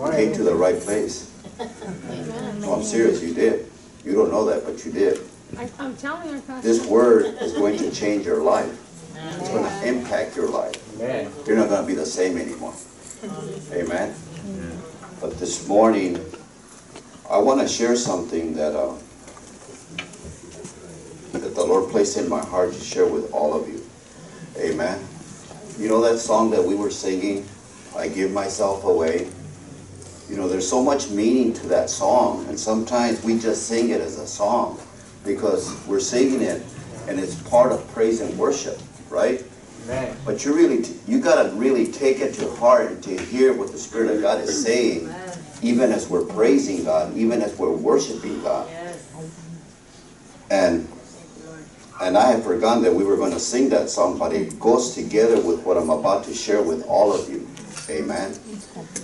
You came to the right place. No, I'm serious, you did. You don't know that, but you did. I, I'm telling you, This word is going to change your life. It's going to impact your life. Amen. You're not going to be the same anymore. Amen. But this morning, I want to share something that uh, that the Lord placed in my heart to share with all of you. Amen. You know that song that we were singing, I give myself away. You know, there's so much meaning to that song, and sometimes we just sing it as a song because we're singing it and it's part of praise and worship, right? Amen. But you really, you gotta really take it to heart and to hear what the Spirit of God is saying, even as we're praising God, even as we're worshiping God. And and I had forgotten that we were going to sing that song, but it goes together with what I'm about to share with all of you. Amen.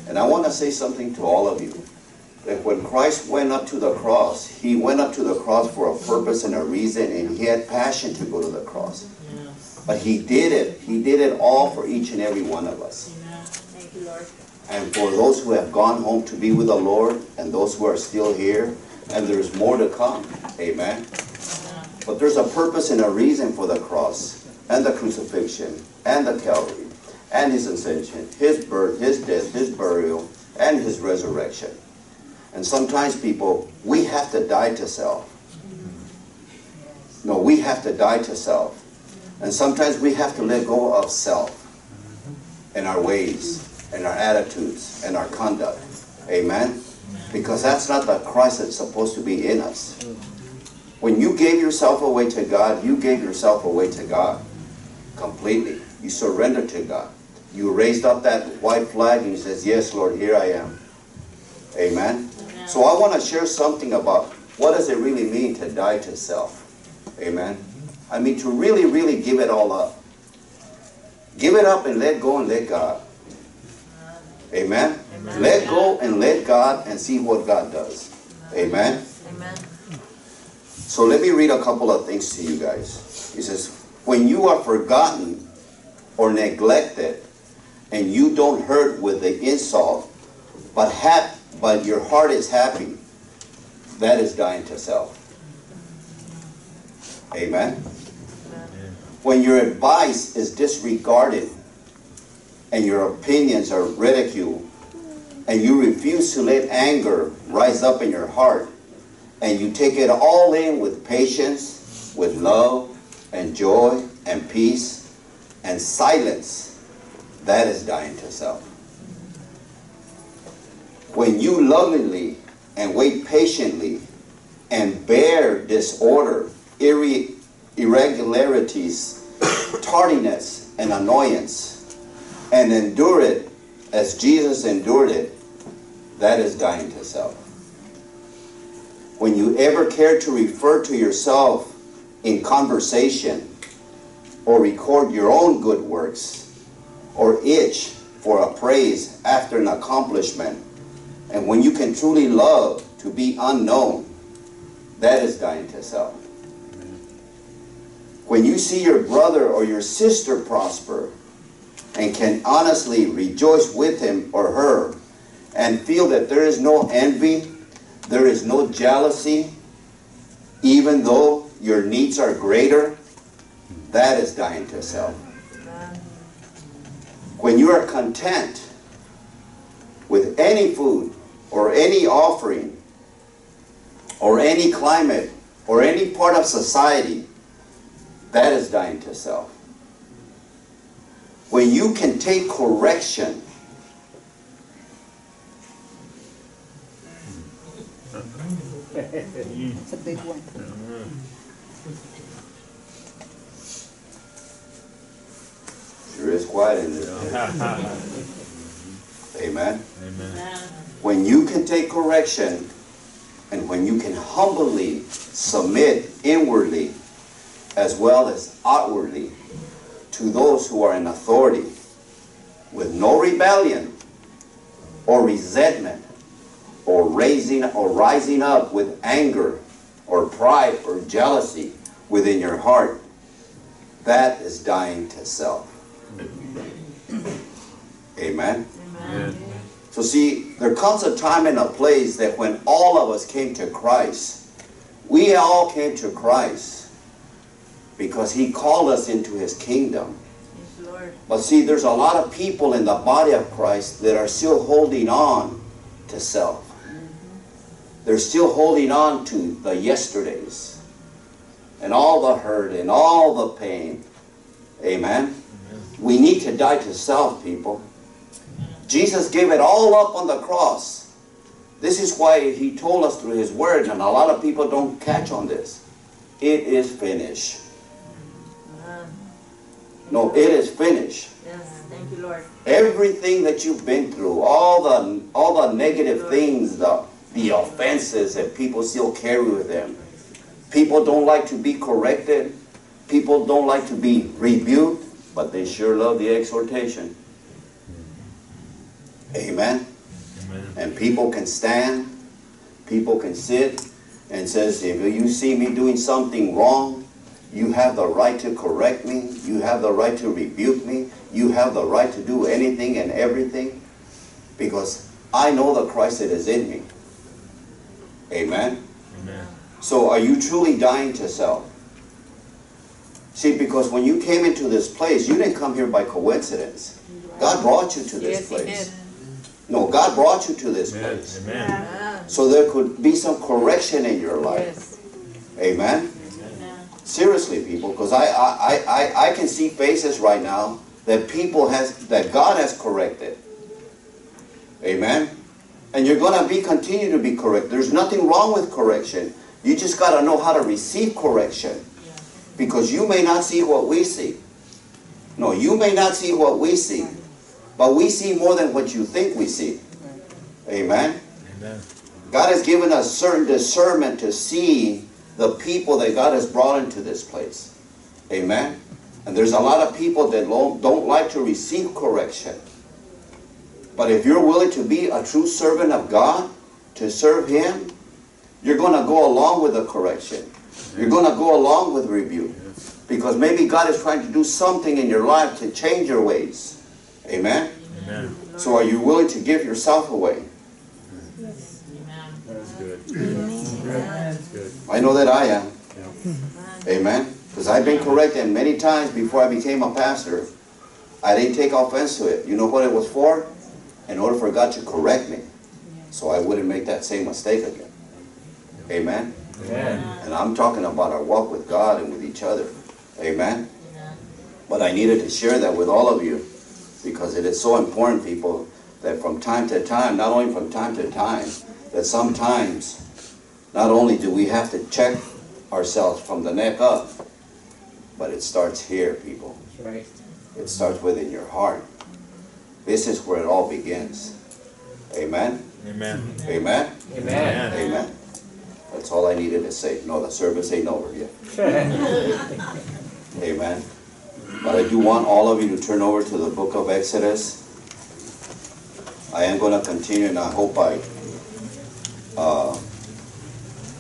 And I want to say something to all of you. That when Christ went up to the cross, he went up to the cross for a purpose and a reason, and he had passion to go to the cross. But he did it. He did it all for each and every one of us. And for those who have gone home to be with the Lord, and those who are still here, and there's more to come. Amen. But there's a purpose and a reason for the cross, and the crucifixion, and the Calvary, and his ascension, his birth, his death, his burial, and his resurrection. And sometimes people, we have to die to self. No, we have to die to self. And sometimes we have to let go of self and our ways and our attitudes and our conduct. Amen? Because that's not the Christ that's supposed to be in us. When you gave yourself away to God, you gave yourself away to God completely. You surrendered to God. You raised up that white flag and you says, Yes, Lord, here I am. Amen? So I want to share something about what does it really mean to die to self. Amen? I mean to really, really give it all up. Give it up and let go and let God. Amen? Let go and let God and see what God does. Amen? Amen. So let me read a couple of things to you guys. He says, When you are forgotten or neglected, and you don't hurt with the insult, but hap- but your heart is happy, that is dying to self. Amen. When your advice is disregarded and your opinions are ridiculed, and you refuse to let anger rise up in your heart, and you take it all in with patience, with love, and joy, and peace, and silence, that is dying to self. When you lovingly and wait patiently and bear disorder, irre- irregularities, tardiness, and annoyance, and endure it as Jesus endured it, that is dying to self. When you ever care to refer to yourself in conversation or record your own good works or itch for a praise after an accomplishment, and when you can truly love to be unknown, that is dying to self. When you see your brother or your sister prosper and can honestly rejoice with him or her and feel that there is no envy, there is no jealousy, even though your needs are greater, that is dying to self. When you are content with any food or any offering or any climate or any part of society, that is dying to self. When you can take correction It's a big one. Sure is quiet in this. Amen. Amen. When you can take correction and when you can humbly submit inwardly as well as outwardly to those who are in authority with no rebellion or resentment or raising or rising up with anger or pride or jealousy within your heart that is dying to self amen Amen. So see, there comes a time and a place that when all of us came to Christ, we all came to Christ because he called us into his kingdom. Yes, But see, there's a lot of people in the body of Christ that are still holding on to self. Mm-hmm. They're still holding on to the yesterdays and all the hurt and all the pain. Amen. We need to die to self, people. Jesus gave it all up on the cross. This is why he told us through his word, and a lot of people don't catch on this. It is finished. No, it is finished. Yes, thank you, Lord. everything that you've been through, all the all the negative things, the the offenses that people still carry with them. People don't like to be corrected. People don't like to be rebuked, but they sure love the exhortation. Amen. Amen. And people can stand, people can sit, and says, if you see me doing something wrong, you have the right to correct me. You have the right to rebuke me. You have the right to do anything and everything because I know the Christ that is in me. Amen. Amen. So are you truly dying to self? See, because when you came into this place, you didn't come here by coincidence. God brought you to this Yes, He place. Did. No, God brought you to this Amen. place. Amen. Amen. So there could be some correction in your life. Yes. Amen. Amen. Seriously, people, because I, I, I, I can see faces right now that people has that God has corrected. Amen. And you're gonna be continue to be correct. There's nothing wrong with correction. You just gotta know how to receive correction. Because you may not see what we see. No, you may not see what we see. But we see more than what you think we see. Amen. Amen. God has given us certain discernment to see the people that God has brought into this place. Amen. And there's a lot of people that don't like to receive correction. But if you're willing to be a true servant of God, to serve Him, you're going to go along with the correction. You're going to go along with rebuke. Because maybe God is trying to do something in your life to change your ways. Amen. Amen. So are you willing to give yourself away? Amen. That's good. That's good. I know that I am. Amen. Amen. Because I've been corrected many times before I became a pastor. I didn't take offense to it. You know what it was for? In order for God to correct me. So I wouldn't make that same mistake again. Amen. Amen. And I'm talking about our walk with God and with each other. Amen. Amen. But I needed to share that with all of you because it is so important, people, that from time to time, not only from time to time, that sometimes not only do we have to check ourselves from the neck up, but it starts here, people. Right. It starts within your heart. This is where it all begins. Amen. Amen. Amen. Amen. Amen. That's all I needed to say. No, the service ain't over yet. Amen. But I do want all of you to turn over to the book of Exodus. I am going to continue, and I hope I uh,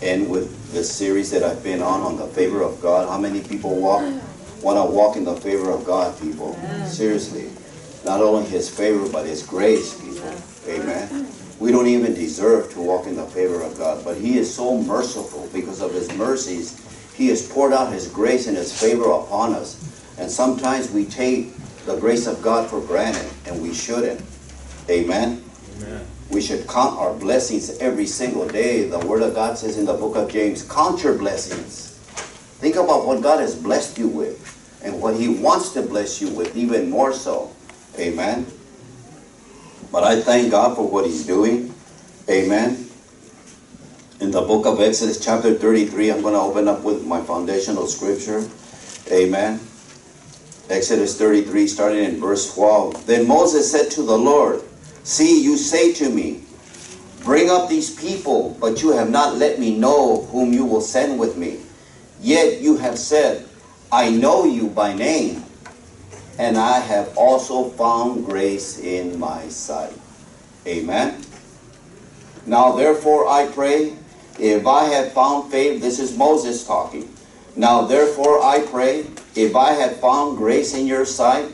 end with this series that I've been on on the favor of God. How many people walk want to walk in the favor of God, people? Seriously, not only His favor, but His grace, people. Amen. We don't even deserve to walk in the favor of God, but He is so merciful because of His mercies. He has poured out His grace and His favor upon us. And sometimes we take the grace of God for granted, and we shouldn't. Amen. Amen. We should count our blessings every single day. The Word of God says in the book of James, count your blessings. Think about what God has blessed you with and what He wants to bless you with, even more so. Amen. But I thank God for what He's doing. Amen. In the book of Exodus, chapter 33, I'm going to open up with my foundational scripture. Amen. Exodus 33, starting in verse 12. Then Moses said to the Lord, See, you say to me, Bring up these people, but you have not let me know whom you will send with me. Yet you have said, I know you by name, and I have also found grace in my sight. Amen. Now therefore I pray, if I have found favor, this is Moses talking. Now therefore I pray, if I have found grace in your sight,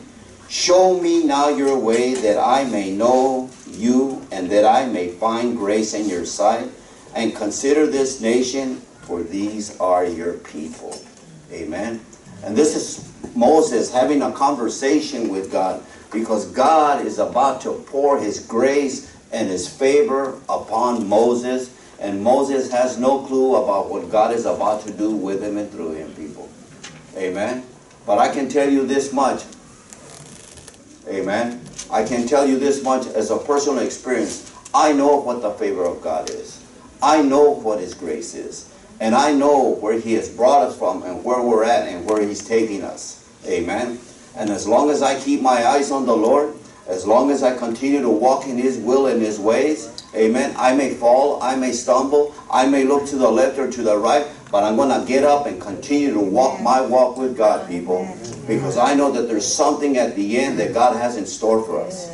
show me now your way that I may know you and that I may find grace in your sight. And consider this nation, for these are your people. Amen. And this is Moses having a conversation with God because God is about to pour his grace and his favor upon Moses. And Moses has no clue about what God is about to do with him and through him, people. Amen. But I can tell you this much. Amen. I can tell you this much as a personal experience. I know what the favor of God is. I know what His grace is. And I know where He has brought us from and where we're at and where He's taking us. Amen. And as long as I keep my eyes on the Lord, as long as I continue to walk in His will and His ways, amen, I may fall, I may stumble, I may look to the left or to the right, but I'm going to get up and continue to walk my walk with God, people, because I know that there's something at the end that God has in store for us.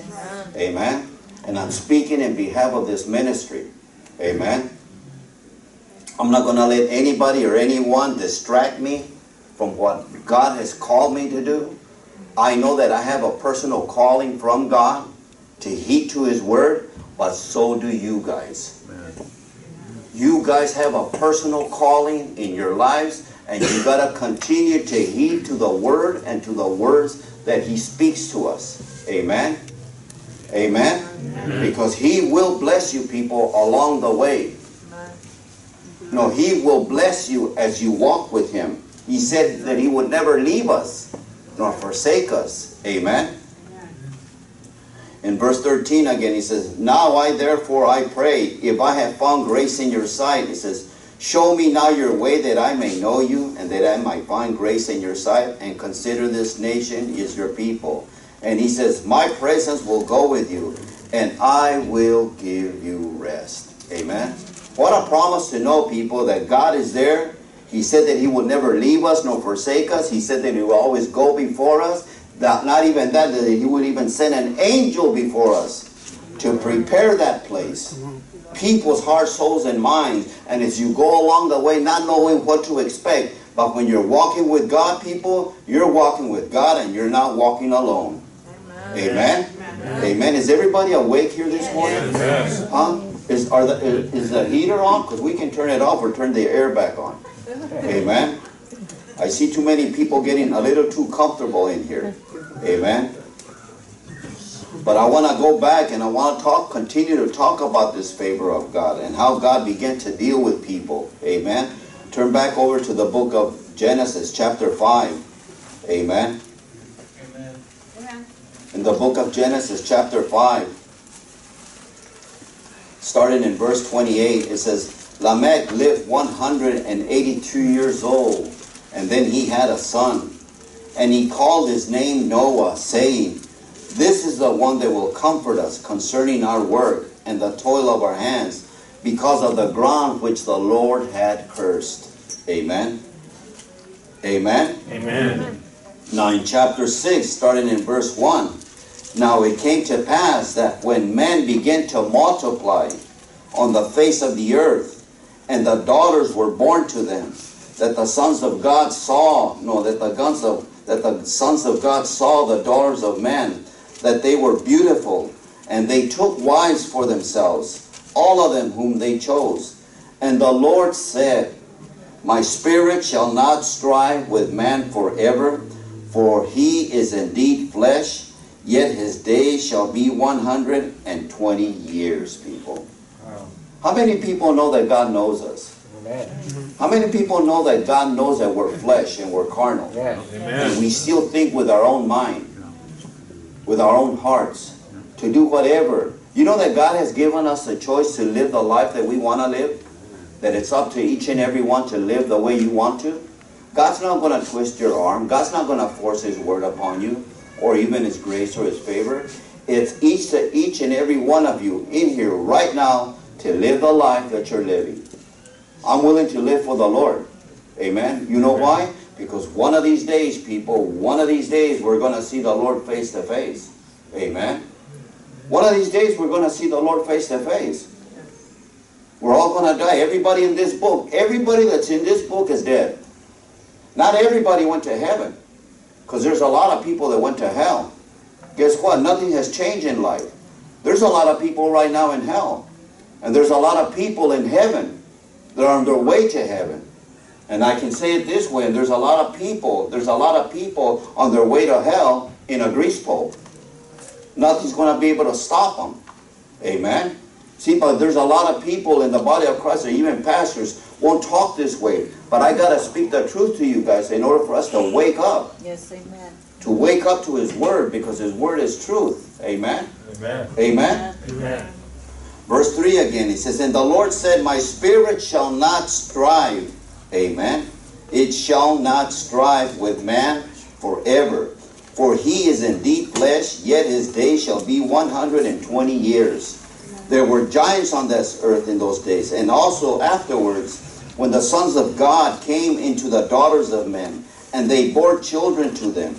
Amen. And I'm speaking in behalf of this ministry. Amen. I'm not going to let anybody or anyone distract me from what God has called me to do. I know that I have a personal calling from God to heed to His Word, but so do you guys. You guys have a personal calling in your lives, and you got to continue to heed to the Word and to the words that He speaks to us. Amen. Amen. Because He will bless you, people, along the way. No, He will bless you as you walk with Him. He said that He would never leave us nor forsake us. Amen. In verse 13 again, he says, Now I therefore I pray, if I have found grace in your sight, he says, Show me now your way that I may know you, and that I might find grace in your sight, and consider this nation is your people. And he says, My presence will go with you, and I will give you rest. Amen. What a promise to know, people, that God is there. He said that He will never leave us nor forsake us. He said that He will always go before us. That not even that, that He would even send an angel before us to prepare that place. People's hearts, souls, and minds. And as you go along the way, not knowing what to expect, but when you're walking with God, people, you're walking with God and you're not walking alone. Amen. Amen. Amen. Is everybody awake here this morning? Yes. Huh? Is are the is the heater on? Because we can turn it off or turn the air back on. Amen. I see too many people getting a little too comfortable in here. Amen. But I want to go back and I want to talk, continue to talk about this favor of God and how God began to deal with people. Amen. Turn back over to the book of Genesis, chapter 5. Amen. Amen. In the book of Genesis, chapter 5, starting in verse 28, it says, Lamech lived 182 years old, and then he had a son. And he called his name Noah, saying, This is the one that will comfort us concerning our work and the toil of our hands, because of the ground which the Lord had cursed. Amen. Amen. Amen. Now in chapter 6, starting in verse 1, Now it came to pass that when men began to multiply on the face of the earth, and the daughters were born to them, that the sons of God saw, no, that the guns of that the sons of God saw the daughters of men, that they were beautiful, and they took wives for themselves, all of them whom they chose. And the Lord said, My spirit shall not strive with man forever, for he is indeed flesh, yet his days shall be 120 years, people. How many people know that God knows us? How many people know that God knows that we're flesh and we're carnal? And Amen. we still think with our own mind, with our own hearts, to do whatever. You know that God has given us a choice to live the life that we want to live? That it's up to each and every one to live the way you want to? God's not going to twist your arm. God's not going to force His word upon you, or even His grace or His favor. It's each to each and every one of you in here right now to live the life that you're living. I'm willing to live for the Lord. Amen. You know why? Because one of these days, people, one of these days, we're going to see the Lord face to face. Amen. One of these days, we're going to see the Lord face to face. We're all going to die. Everybody in this book, everybody that's in this book is dead. Not everybody went to heaven. Because there's a lot of people that went to hell. Guess what? Nothing has changed in life. There's a lot of people right now in hell. And there's a lot of people in heaven that are on their way to heaven. And I can say it this way, and there's a lot of people, there's a lot of people on their way to hell in a grease pole. Nothing's going to be able to stop them. Amen. See, but there's a lot of people in the body of Christ, or even pastors, won't talk this way. But I got to speak the truth to you guys in order for us to wake up. Yes, amen. To wake up to His Word, because His Word is truth. Amen. Amen. Amen. Amen. Verse 3 again, it says, And the Lord said, My spirit shall not strive. Amen. It shall not strive with man forever. For he is indeed flesh, yet his day shall be 120 years. There were giants on this earth in those days, and also afterwards, when the sons of God came into the daughters of men, and they bore children to them.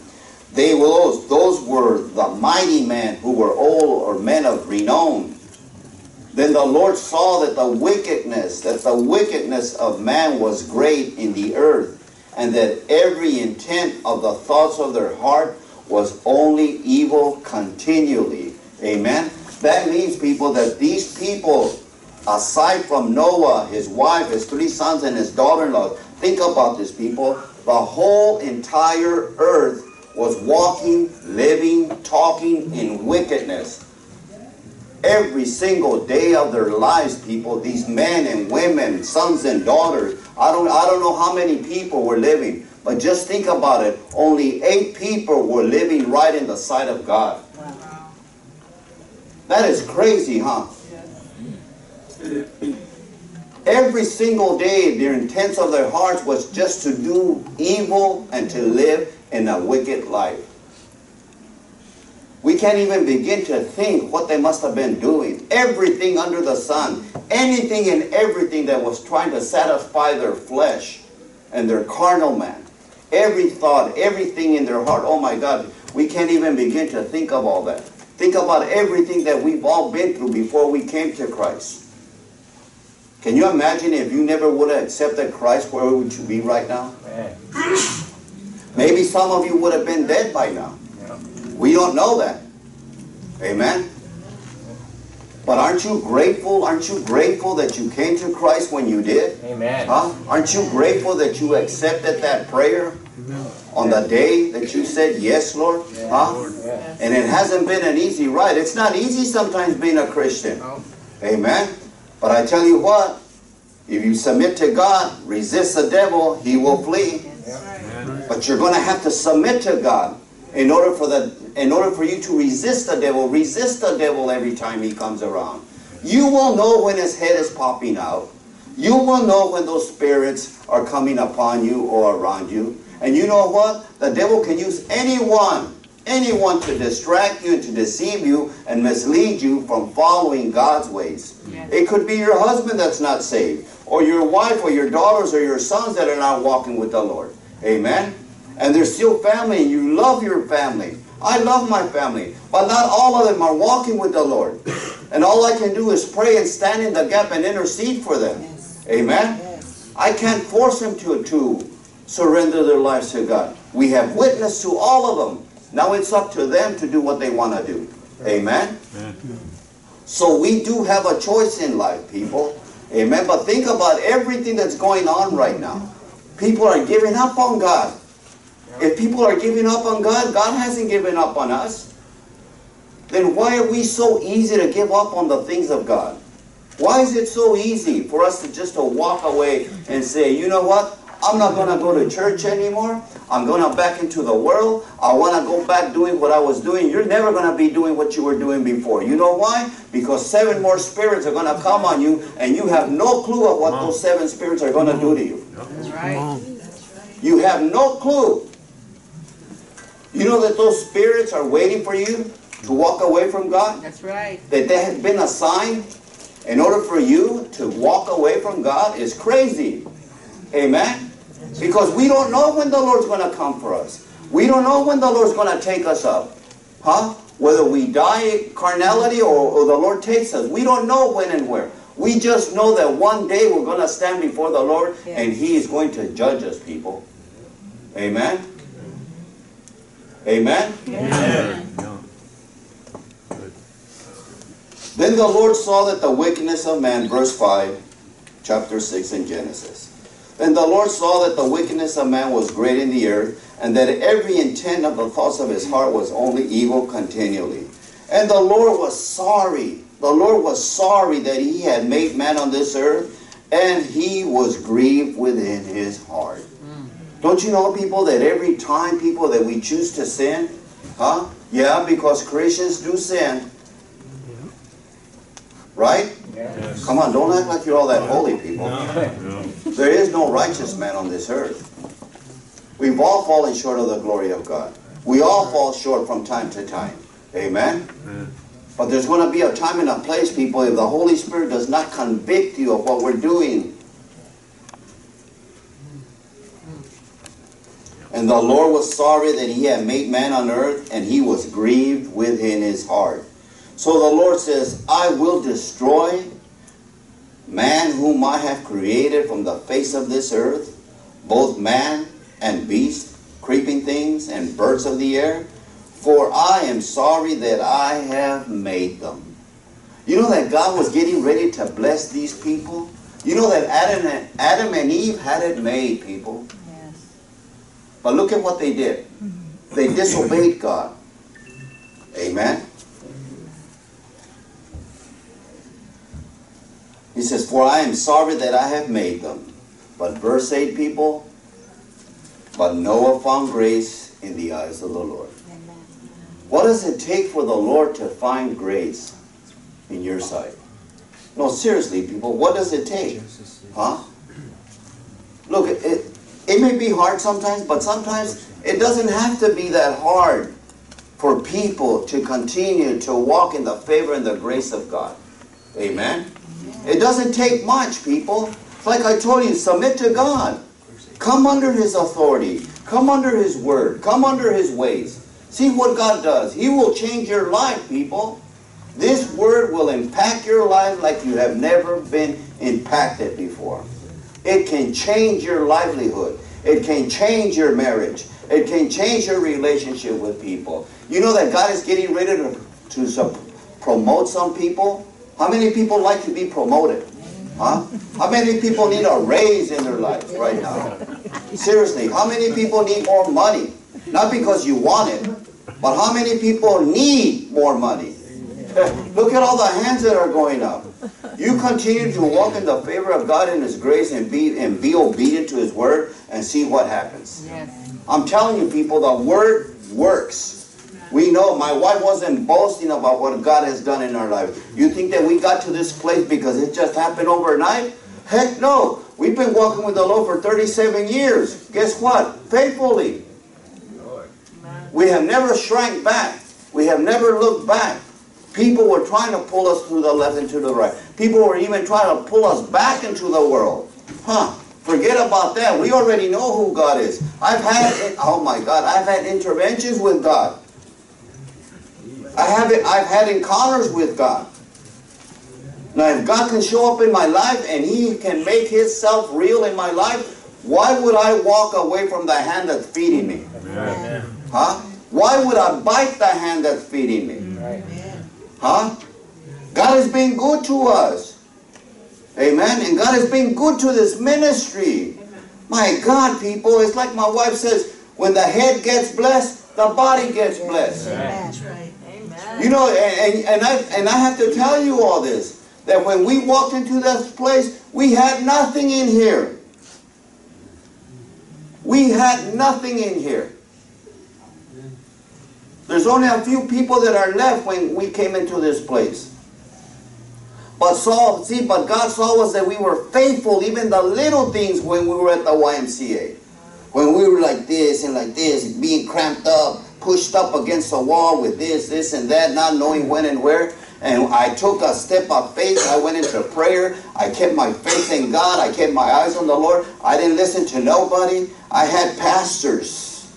They those, those were the mighty men who were old or men of renown. Then the Lord saw that the wickedness, that the wickedness of man was great in the earth, and that every intent of the thoughts of their heart was only evil continually. Amen. That means, people, that these people, aside from Noah, his wife, his three sons, and his daughter-in-law, think about this, people. The whole entire earth was walking, living, talking in wickedness every single day of their lives, people, these men and women, sons and daughters, I don't, I don't know how many people were living, but just think about it. Only eight people were living right in the sight of God. That is crazy, huh? Every single day, their intents of their hearts was just to do evil and to live in a wicked life. We can't even begin to think what they must have been doing. Everything under the sun, anything and everything that was trying to satisfy their flesh and their carnal man. Every thought, everything in their heart. Oh my God, we can't even begin to think of all that. Think about everything that we've all been through before we came to Christ. Can you imagine if you never would have accepted Christ, where would you be right now? Maybe some of you would have been dead by now. We don't know that. Amen. But aren't you grateful? Aren't you grateful that you came to Christ when you did? Amen. Huh? Aren't you grateful that you accepted that prayer on the day that you said, Yes, Lord? Huh? Yeah. And it hasn't been an easy ride. It's not easy sometimes being a Christian. Amen. But I tell you what, if you submit to God, resist the devil, he will flee. But you're going to have to submit to God in order for the in order for you to resist the devil. Resist the devil every time he comes around. You will know when his head is popping out. You will know when those spirits are coming upon you or around you. And you know what? The devil can use anyone, anyone to distract you and to deceive you and mislead you from following God's ways. It could be your husband that's not saved, or your wife, or your daughters, or your sons that are not walking with the Lord. Amen? And they're still family, and you love your family. I love my family, but not all of them are walking with the Lord. And all I can do is pray and stand in the gap and intercede for them. Amen? I can't force them to, to surrender their lives to God. We have witnessed to all of them. Now it's up to them to do what they want to do. Amen? So we do have a choice in life, people. Amen? But think about everything that's going on right now. People are giving up on God. If people are giving up on God, God hasn't given up on us. Then why are we so easy to give up on the things of God? Why is it so easy for us to just to walk away and say, you know what? I'm not going to go to church anymore. I'm going to back into the world. I want to go back doing what I was doing. You're never going to be doing what you were doing before. You know why? Because seven more spirits are going to come on you, and you have no clue of what those seven spirits are going to do to you. That's right. You have no clue. You know that those spirits are waiting for you to walk away from God? That's right. That they have been assigned in order for you to walk away from God is crazy. Amen? Because we don't know when the Lord's going to come for us. We don't know when the Lord's going to take us up. Huh? Whether we die carnality or, or the Lord takes us. We don't know when and where. We just know that one day we're going to stand before the Lord and He is going to judge us, people. Amen? Amen? Amen. Then the Lord saw that the wickedness of man, verse 5, chapter 6 in Genesis. Then the Lord saw that the wickedness of man was great in the earth, and that every intent of the thoughts of his heart was only evil continually. And the Lord was sorry. The Lord was sorry that he had made man on this earth, and he was grieved within his heart. Don't you know, people, that every time, people, that we choose to sin, huh? Yeah, because Christians do sin. Right? Yes. Come on, don't act like you're all that holy, people. No, no. There is no righteous man on this earth. We've all fallen short of the glory of God. We all fall short from time to time. Amen? Amen. But there's going to be a time and a place, people, if the Holy Spirit does not convict you of what we're doing. And the Lord was sorry that he had made man on earth, and he was grieved within his heart. So the Lord says, I will destroy man whom I have created from the face of this earth, both man and beast, creeping things, and birds of the air, for I am sorry that I have made them. You know that God was getting ready to bless these people? You know that Adam and, Adam and Eve had it made, people. Yes. But look at what they did. They mm-hmm. disobeyed God. Amen. He says, For I am sorry that I have made them. But verse 8, people, but Noah found grace in the eyes of the Lord. What does it take for the Lord to find grace in your sight? No, seriously, people, what does it take? Huh? Look, at it, it, may be hard sometimes, but sometimes it doesn't have to be that hard for people to continue to walk in the favor and the grace of God. Amen? It doesn't take much, people. Like I told you, submit to God. Come under His authority. Come under His word. Come under His ways. See what God does. He will change your life, people. This word will impact your life like you have never been impacted before. It can change your livelihood. It can change your marriage. It can change your relationship with people. You know that God is getting ready to, to promote some people? How many people like to be promoted? Huh? How many people need a raise in their life right now? Seriously, how many people need more money? Not because you want it, but how many people need more money? Look at all the hands that are going up. You continue to walk in the favor of God and His grace and be and be obedient to His word and see what happens. Yes. I'm telling you, people, the word works. We know my wife wasn't boasting about what God has done in our life. You think that we got to this place because it just happened overnight? Heck no. We've been walking with the Lord for 37 years. Guess what? Faithfully. We have never shrank back. We have never looked back. People were trying to pull us to the left and to the right. People were even trying to pull us back into the world. Huh. Forget about that. We already know who God is. I've had, oh my God, I've had interventions with God. I have it, I've had encounters with God. Now, if God can show up in my life and He can make Himself real in my life, why would I walk away from the hand that's feeding me? Amen. Huh? Why would I bite the hand that's feeding me? Huh? God has been good to us. Amen. And God has been good to this ministry. My God, people, it's like my wife says, when the head gets blessed, the body gets blessed. That's right. Amen. You know, and, and, and I and I have to tell you all this. That when we walked into this place, we had nothing in here. We had nothing in here. There's only a few people that are left when we came into this place. But saw, see, but God saw us that we were faithful, even the little things when we were at the YMCA. When we were like this and like this, being cramped up, pushed up against the wall with this, this, and that, not knowing when and where. And I took a step of faith. I went into prayer. I kept my faith in God. I kept my eyes on the Lord. I didn't listen to nobody. I had pastors,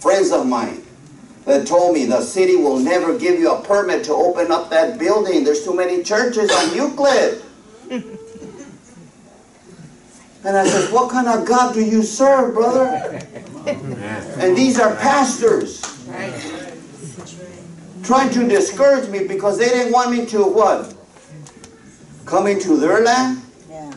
friends of mine, that told me the city will never give you a permit to open up that building. There's too many churches on Euclid. And I said, What kind of God do you serve, brother? And these are pastors. trying to discourage me because they didn't want me to what? Come into their land? Yeah.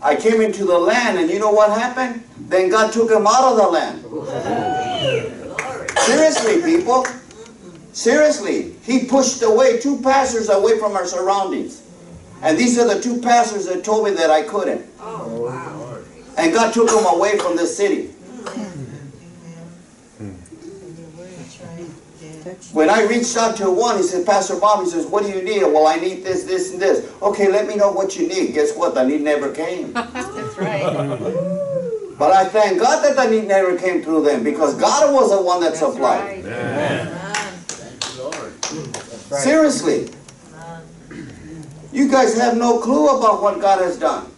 I came into the land and you know what happened? Then God took them out of the land. Seriously, people. Seriously. He pushed away two pastors away from our surroundings. And these are the two pastors that told me that I couldn't. Oh, wow. And God took them away from the city. That's right. Yeah. Touch. When I reached out to one, he said, Pastor Bob, he says, what do you need? Well, I need this, this, and this. Okay, let me know what you need. Guess what? The need never came. That's right. But I thank God that the need never came through them because God was the one that supplied. Amen. Amen. Seriously. You guys have no clue about what God has done.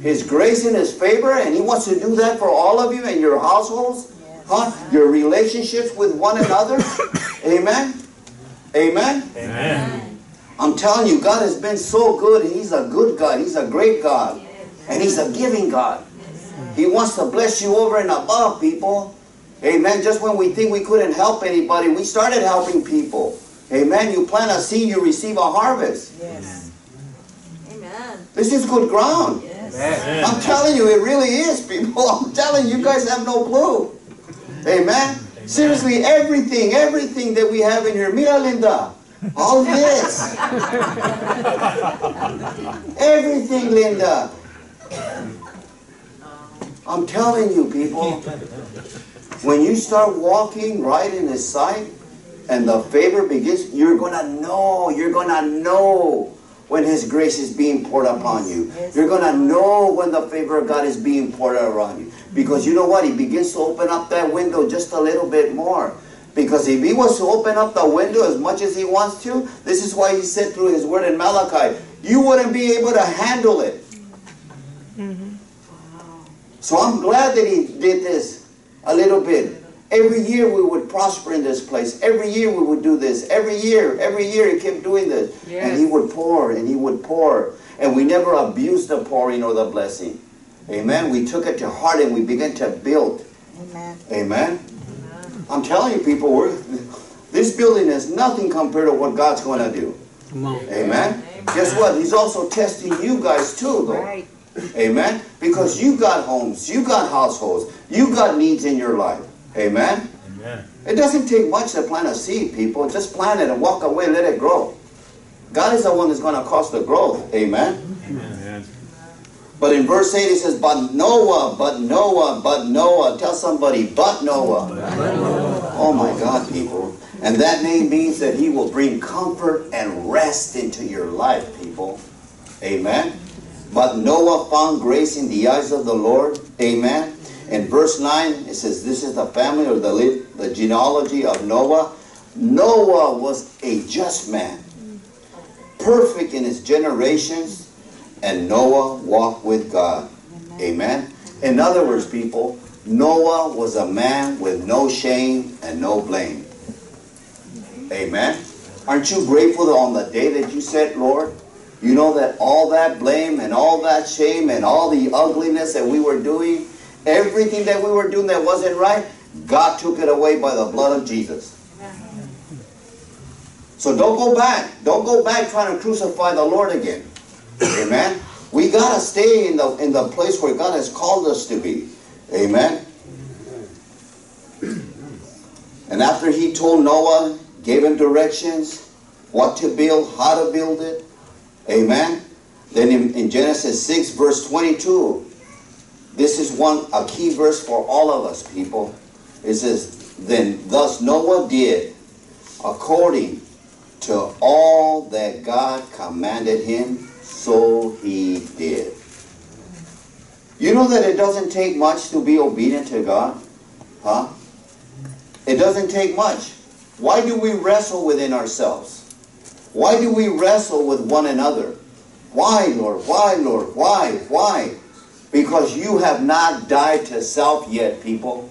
His grace and His favor, and He wants to do that for all of you and your households, huh? Your relationships with one another. Amen. Amen. Amen. I'm telling you, God has been so good. He's a good God. He's a great God. And He's a giving God. He wants to bless you over and above, people. Amen. Just when we think we couldn't help anybody, we started helping people. Amen. You plant a seed, you receive a harvest. Yes. Amen. This is good ground. Yes. I'm telling you, it really is, people. I'm telling you, you guys have no clue. Amen. Seriously, everything, everything that we have in here. Mira, Linda. All this. Everything, Linda. I'm telling you, people. When you start walking right in His sight and the favor begins, you're going to know, you're going to know when His grace is being poured upon you. You're going to know when the favor of God is being poured around you. Because you know what? He begins to open up that window just a little bit more. Because if he was to open up the window as much as he wants to, this is why he said through his word in Malachi, you wouldn't be able to handle it. Mm-hmm. So I'm glad that he did this a little bit. Every year we would prosper in this place. Every year we would do this. Every year, every year he kept doing this. And he would pour and he would pour. And we never abused the pouring or the blessing. Amen. We took it to heart and we began to build. Amen. Amen. I'm telling you, people, we're, this building is nothing compared to what God's going to do. Amen. Amen. Guess what? He's also testing you guys too, though. Right. Amen. Because you got homes, you got households, you got needs in your life. Amen. Amen. It doesn't take much to plant a seed, people. Just plant it and walk away, let it grow. God is the one that's going to cause the growth. Amen. Amen. But in verse 8 it says, But Noah, but Noah, but Noah. Tell somebody, but Noah. Oh my God, people. And that name means that he will bring comfort and rest into your life, people. Amen. But Noah found grace in the eyes of the Lord. Amen. In verse 9, it says, This is the family or the, the genealogy of Noah. Noah was a just man, perfect in his generations, and Noah walked with God. Amen. In other words, people, Noah was a man with no shame and no blame. Amen. Aren't you grateful on the day that you said, Lord, you know that all that blame and all that shame and all the ugliness that we were doing, everything that we were doing that wasn't right, God took it away by the blood of Jesus. So don't go back. Don't go back trying to crucify the Lord again. Amen. We gotta stay in the in the place where God has called us to be. Amen. And after he told Noah, gave him directions, what to build, how to build it. Amen. Then in, in Genesis 6, verse 22, this is one a key verse for all of us, people. It says, Then thus Noah did according to all that God commanded him, so he did. You know that it doesn't take much to be obedient to God? Huh? It doesn't take much. Why do we wrestle within ourselves? Why do we wrestle with one another? Why, Lord? Why, Lord? Why? Why? Because you have not died to self yet, people.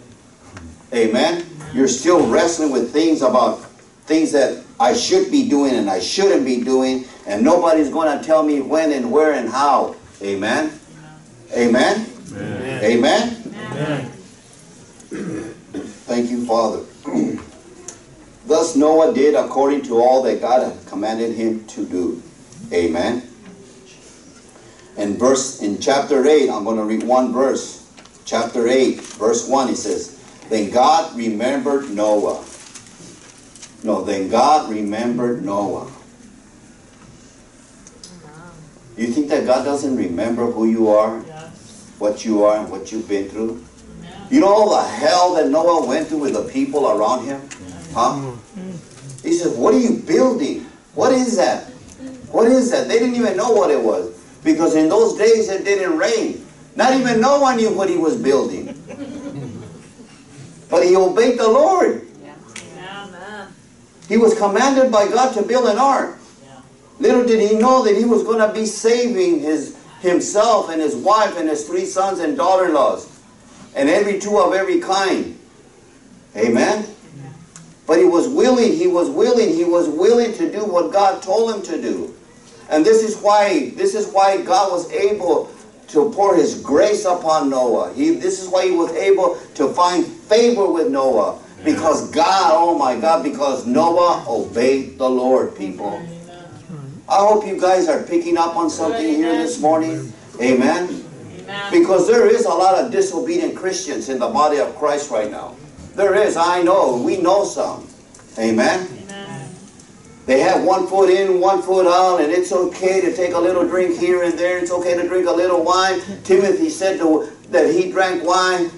Amen? You're still wrestling with things about things that I should be doing and I shouldn't be doing, and nobody's going to tell me when and where and how. Amen? Amen? Amen. Amen? Amen. Thank you, Father. Thus Noah did according to all that God had commanded him to do. Amen. In verse in chapter 8, I'm going to read one verse. Chapter 8, verse 1, it says, Then God remembered Noah. No, then God remembered Noah. You think that God doesn't remember who you are, Yes. what you are, and what you've been through? Amen. You know all the hell that Noah went through with the people around him? Huh? Mm-hmm. He says, What are you building? What is that? What is that? They didn't even know what it was. Because in those days it didn't rain. Not even no one knew what he was building. But he obeyed the Lord. He was commanded by God to build an ark. Little did he know that he was going to be saving his himself and his wife and his three sons and daughter-in-laws and every two of every kind. Amen. But he was willing, he was willing, he was willing to do what God told him to do. And this is why this is why God was able to pour his grace upon Noah. He this is why he was able to find favor with Noah. Because God, oh my God, because Noah obeyed the Lord, people. I hope you guys are picking up on something here this morning. Amen. Amen. Because there is a lot of disobedient Christians in the body of Christ right now. There is, I know, we know some. Amen. Amen. They have one foot in, one foot out, and it's okay to take a little drink here and there. It's okay to drink a little wine. Timothy said to, that he drank wine.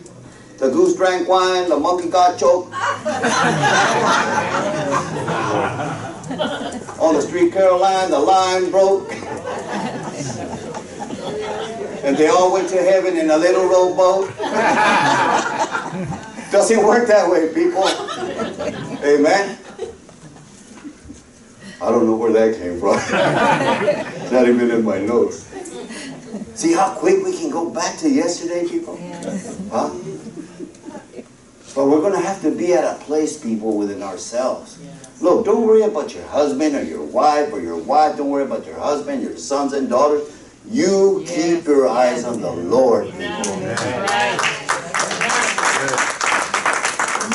The goose drank wine, the monkey got choked. On the street Caroline, the line broke. and they all went to heaven in a little rowboat. Doesn't work that way, people. Amen. I don't know where that came from. it's not even in my notes. See how quick we can go back to yesterday, people? Huh? But we're going to have to be at a place, people, within ourselves. Look, don't worry about your husband or your wife or your wife. Don't worry about your husband, your sons and daughters. You keep your eyes on the Lord, people. Right.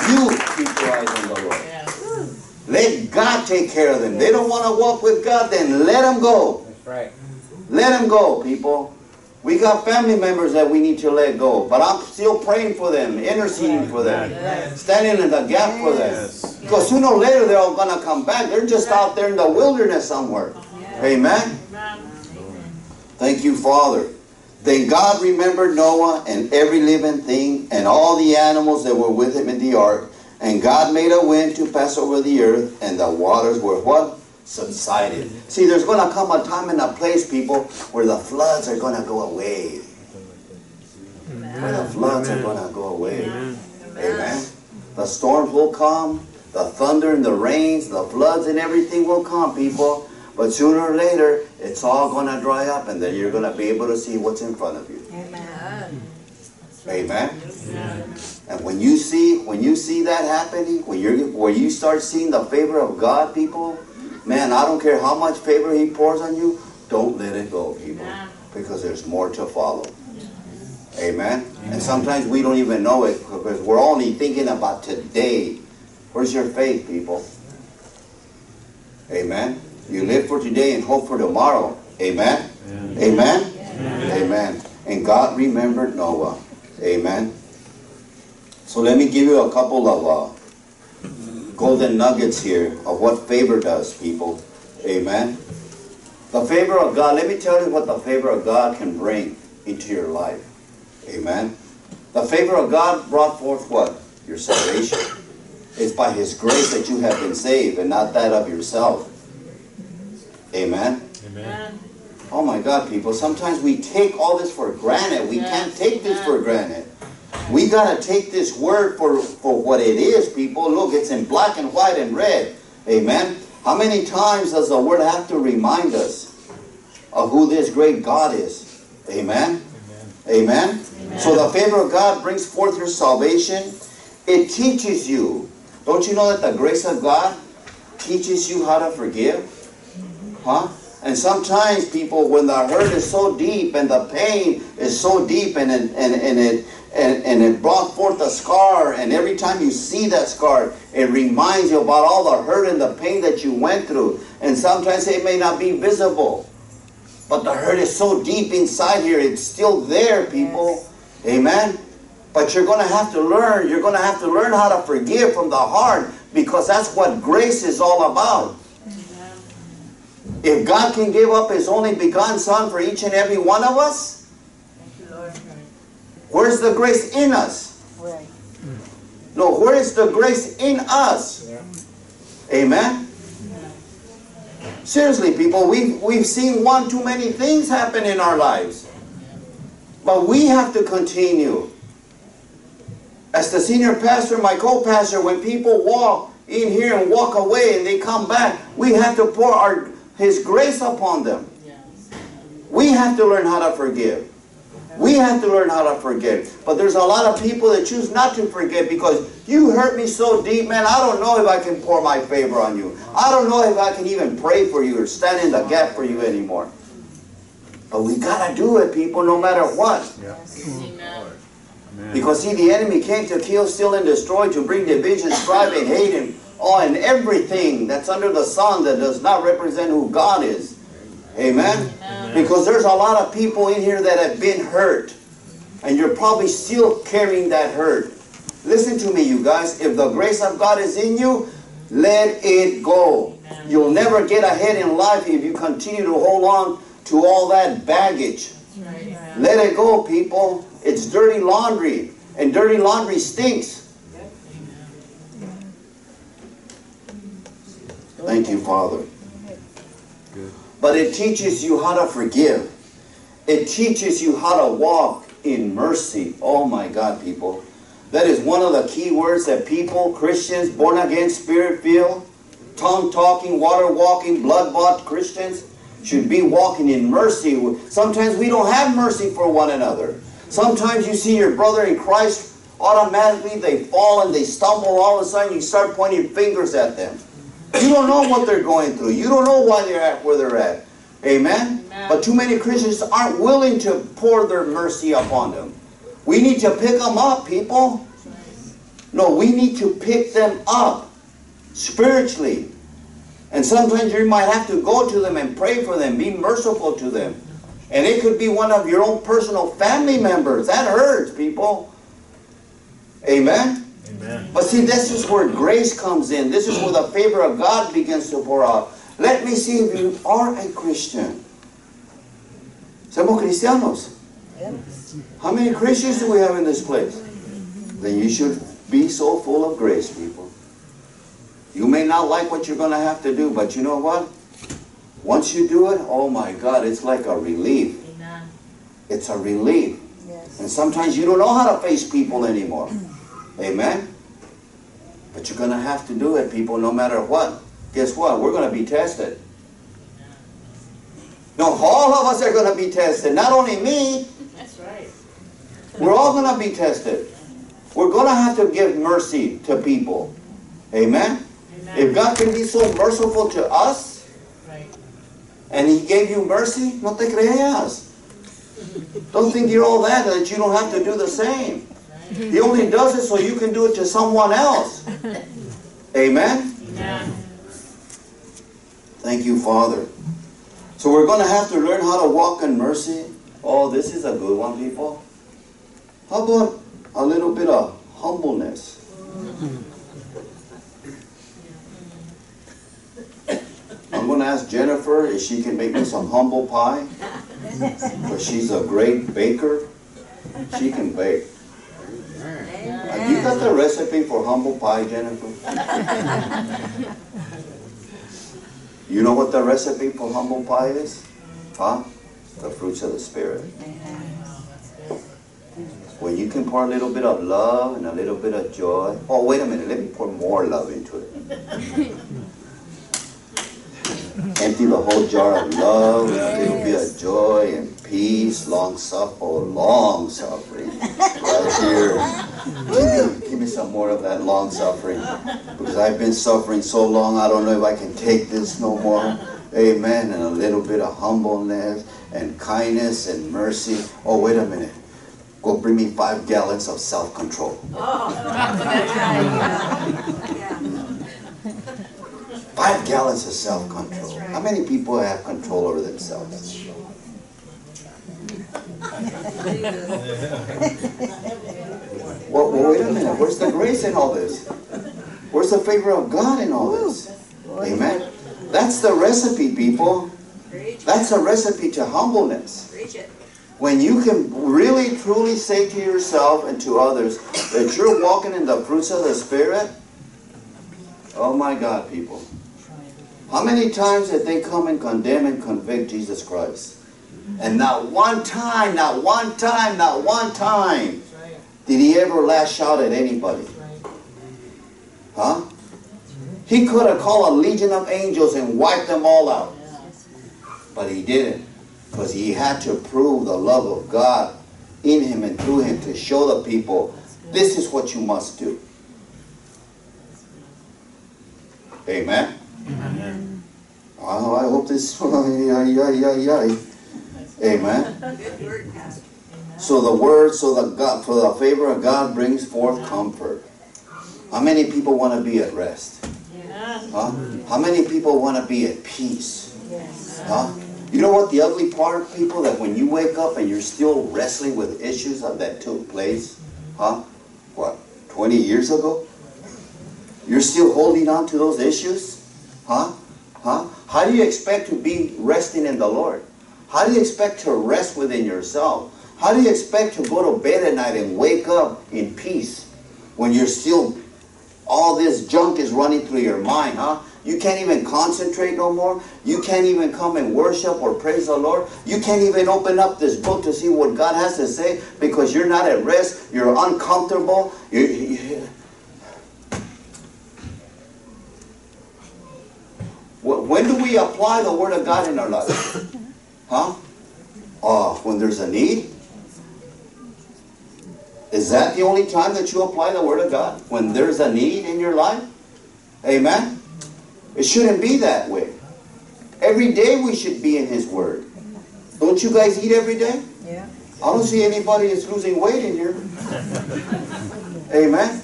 You keep your eyes on the Lord. Yes. Let God take care of them. They don't want to walk with God, then let them go. That's right. Let them go, people. We got family members that we need to let go, but I'm still praying for them, interceding for them, standing in the gap for them. Because sooner or later they're all going to come back. They're just out there in the wilderness somewhere. Amen. Amen. Thank you, Father. Then God remembered Noah and every living thing and all the animals that were with him in the ark. And God made a wind to pass over the earth, and the waters were what? Subsided. See, there's going to come a time and a place, people, where the floods are going to go away. Where the floods are going to go away. Amen. The storms will come, the thunder and the rains, the floods and everything will come, people. But sooner or later, it's all going to dry up, and then you're going to be able to see what's in front of you. Amen. Amen. And when you see when you see that happening, when you when you start seeing the favor of God, people, man, I don't care how much favor He pours on you, don't let it go, people, because there's more to follow. Amen. And sometimes we don't even know it because we're only thinking about today. Where's your faith, people? Amen. You live for today and hope for tomorrow. Amen. Amen. Amen. And God remembered Noah. Amen. So let me give you a couple of uh, golden nuggets here of what favor does, people. Amen. The favor of God, let me tell you what the favor of God can bring into your life. Amen. The favor of God brought forth what? Your salvation. It's by His grace that you have been saved and not that of yourself. Amen. Amen. Oh my God, people, sometimes we take all this for granted. We can't take this for granted. We got to take this word for, for what it is, people. Look, it's in black and white and red. Amen. How many times does the word have to remind us of who this great God is? Amen. Amen. So the favor of God brings forth your salvation. It teaches you. Don't you know that the grace of God teaches you how to forgive? Huh? And sometimes people, when the hurt is so deep and the pain is so deep and, and, and, and it and, and it brought forth a scar, and every time you see that scar, it reminds you about all the hurt and the pain that you went through. And sometimes it may not be visible, but the hurt is so deep inside here, it's still there, people. Amen. But you're going to have to learn. You're going to have to learn how to forgive from the heart because that's what grace is all about. If God can give up His only begotten Son for each and every one of us, Thank you, Lord. where's the grace in us? No, where is the grace in us? Amen. Seriously, people, we've, we've seen one too many things happen in our lives. But we have to continue. As the senior pastor, my co-pastor, when people walk in here and walk away and they come back, we have to pour our His grace upon them. We have to learn how to forgive. We have to learn how to forgive. But there's a lot of people that choose not to forgive because you hurt me so deep, man. I don't know if I can pour my favor on you. I don't know if I can even pray for you or stand in the gap for you anymore. But we gotta do it, people, no matter what. Because see, the enemy came to kill, steal, and destroy, to bring division, strife, and hate, and and everything that's under the sun that does not represent who God is. Amen? Because there's a lot of people in here that have been hurt. And you're probably still carrying that hurt. Listen to me, you guys. If the grace of God is in you, let it go. You'll never get ahead in life if you continue to hold on to all that baggage. Let it go, people. It's dirty laundry. And dirty laundry stinks. Thank you, Father. But it teaches you how to forgive. It teaches you how to walk in mercy. Oh my God, people. That is one of the key words that people, Christians, born again, spirit filled, tongue talking, water walking, blood bought Christians should be walking in mercy. Sometimes we don't have mercy for one another. Sometimes you see your brother in Christ, automatically they fall and they stumble. All of a sudden you start pointing fingers at them. You don't know what they're going through. You don't know why they're at where they're at. Amen? Amen. But too many Christians aren't willing to pour their mercy upon them. We need to pick them up, people. No, we need to pick them up spiritually. And sometimes you might have to go to them and pray for them, be merciful to them. And it could be one of your own personal family members. That hurts, people. Amen? Amen. But see, this is where grace comes in. This is where the favor of God begins to pour out. Let me see if you are a Christian. Somos cristianos. How many Christians do we have in this place? Then you should be so full of grace, people. You may not like what you're going to have to do, but you know what? Once you do it, oh my God, it's like a relief. Amen. It's a relief. Yes. And sometimes you don't know how to face people anymore. Amen? But you're going to have to do it, people, no matter what. Guess what? We're going to be tested. No, all of us are going to be tested. Not only me, That's right. we're all going to be tested. We're going to have to give mercy to people. Amen? If God can be so merciful to us, Right. and He gave you mercy, no te creas. Don't think you're all that, that you don't have to do the same. He only does it so you can do it to someone else. Amen? Amen. Thank you, Father. So we're going to have to learn how to walk in mercy. Oh, this is a good one, people. How about a little bit of humbleness? I'm going to ask Jennifer if she can make me some humble pie. Because she's a great baker. She can bake. Have you got the recipe for humble pie, Jennifer? You know what the recipe for humble pie is? Huh? The fruits of the Spirit. When you can pour a little bit of love and a little bit of joy. Oh, wait a minute. Let me pour more love into it. Empty the whole jar of love and a little bit of joy and peace, long suffer, oh, long suffering. Right here. Give me, give me some more of that long suffering. Because I've been suffering so long, I don't know if I can take this no more. Amen. And a little bit of humbleness and kindness and mercy. Oh, wait a minute. go bring me five gallons of self-control. Oh. Five gallons of self-control. How many people have control over themselves? Well, well, wait a minute. Where's the grace in all this? Where's the favor of God in all this? Amen. That's the recipe, people. That's a recipe to humbleness. When you can really truly say to yourself and to others that you're walking in the fruits of the Spirit, oh my God, people. How many times did they come and condemn and convict Jesus Christ? And not one time, not one time, not one time did he ever lash out at anybody. Huh? He could have called a legion of angels and wiped them all out. But he didn't. Because he had to prove the love of God in him and through him to show the people this is what you must do. Amen. Oh, I hope this. yeah, yeah, yeah, yeah. Amen. Good word, Pastor. So the word, so the God, for the favor of God brings forth comfort. How many people want to be at rest? Huh? How many people want to be at peace? Huh? You know what the ugly part, people, that when you wake up and you're still wrestling with issues of that took place, huh? What, 20 years ago? You're still holding on to those issues? Huh? Huh? How do you expect to be resting in the Lord? How do you expect to rest within yourself? How do you expect to go to bed at night and wake up in peace when you're still, all this junk is running through your mind, huh? You can't even concentrate no more. You can't even come and worship or praise the Lord. You can't even open up this book to see what God has to say because you're not at rest. You're uncomfortable. You, you, Wh- when do we apply the Word of God in our life? Huh? Oh, when there's a need? Is that the only time that you apply the Word of God? When there's a need in your life? Amen? It shouldn't be that way. Every day we should be in His Word. Don't you guys eat every day? Yeah. I don't see anybody that's losing weight in here. Amen?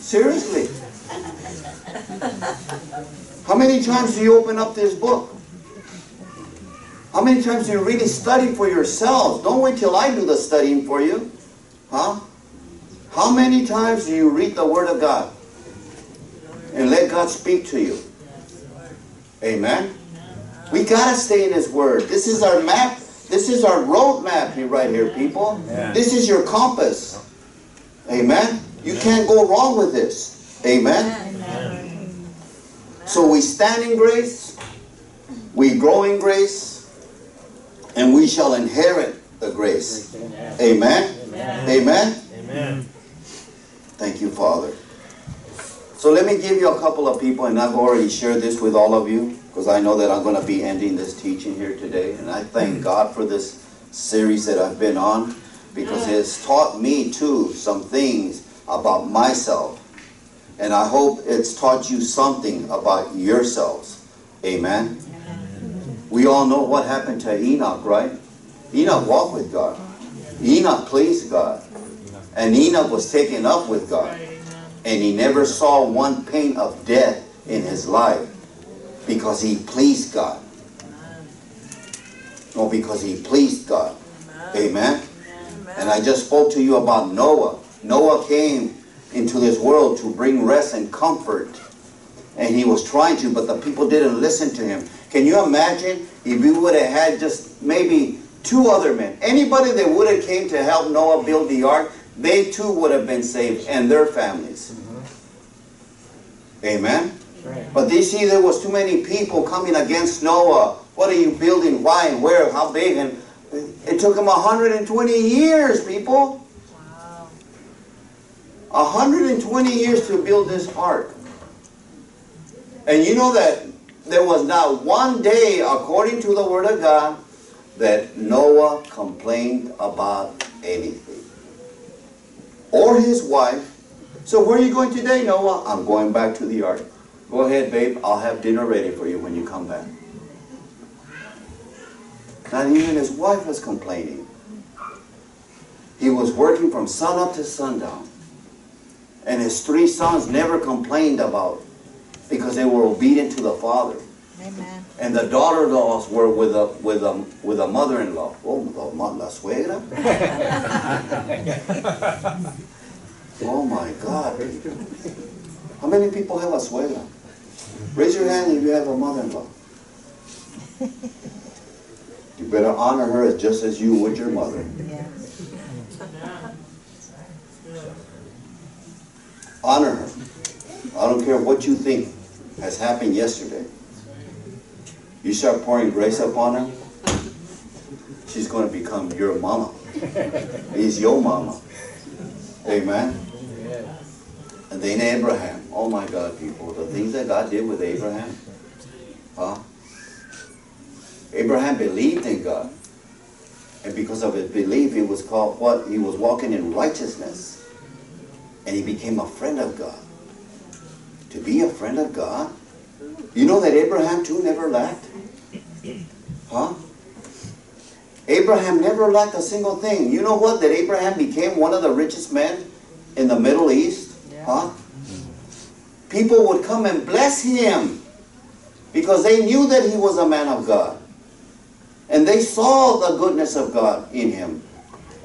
Seriously. How many times do you open up this book? How many times do you really study for yourselves? Don't wait till I do the studying for you. Huh? How many times do you read the Word of God? And let God speak to you. Amen? We gotta stay in His Word. This is our map. This is our road map here, right here, people. This is your compass. Amen? You can't go wrong with this. Amen? So we stand in grace, we grow in grace, and we shall inherit the grace. Amen? Amen? Amen. Thank you, Father. So let me give you a couple of people, and I've already shared this with all of you, because I know that I'm going to be ending this teaching here today. And I thank mm. God for this series that I've been on, because it has taught me too some things about myself. And I hope it's taught you something about yourselves. Amen. We all know what happened to Enoch, right? Enoch walked with God. Enoch pleased God. And Enoch was taken up with God. And he never saw one pain of death in his life because he pleased God. No, because he pleased God. Amen. And I just spoke to you about Noah. Noah came into this world to bring rest and comfort. And he was trying to, but the people didn't listen to him. Can you imagine if we would have had just maybe two other men? Anybody that would have came to help Noah build the ark, they too would have been saved and their families. Mm-hmm. Amen? Right. But they see there was too many people coming against Noah. What are you building? Why and where? How big? And it took him 120 years, people. Wow. 120 years to build this ark. And you know that there was not one day, according to the Word of God, that Noah complained about anything. Or his wife. So where are you going today, Noah? I'm going back to the ark. Go ahead, babe. I'll have dinner ready for you when you come back. Not even his wife was complaining. He was working from sun up to sundown. And his three sons never complained about because they were obedient to the father. Amen. And the daughter-in-laws were with a with a with a mother-in-law. Oh, la, ma- la suegra. oh my God! How many people have a suegra? Raise your hand if you have a mother-in-law. You better honor her just as you would your mother. Yes. Honor her. I don't care what you think has happened yesterday. You start pouring grace upon her, she's going to become your mama. He's your mama. Amen. And then Abraham. Oh my God, people, the things that God did with Abraham. Huh? Abraham believed in God. And because of his belief, he was called what? He was walking in righteousness. And he became a friend of God. To be a friend of God? You know that Abraham too never lacked? Huh? Abraham never lacked a single thing. You know what? That Abraham became one of the richest men in the Middle East? Huh? People would come and bless him because they knew that he was a man of God. And they saw the goodness of God in him.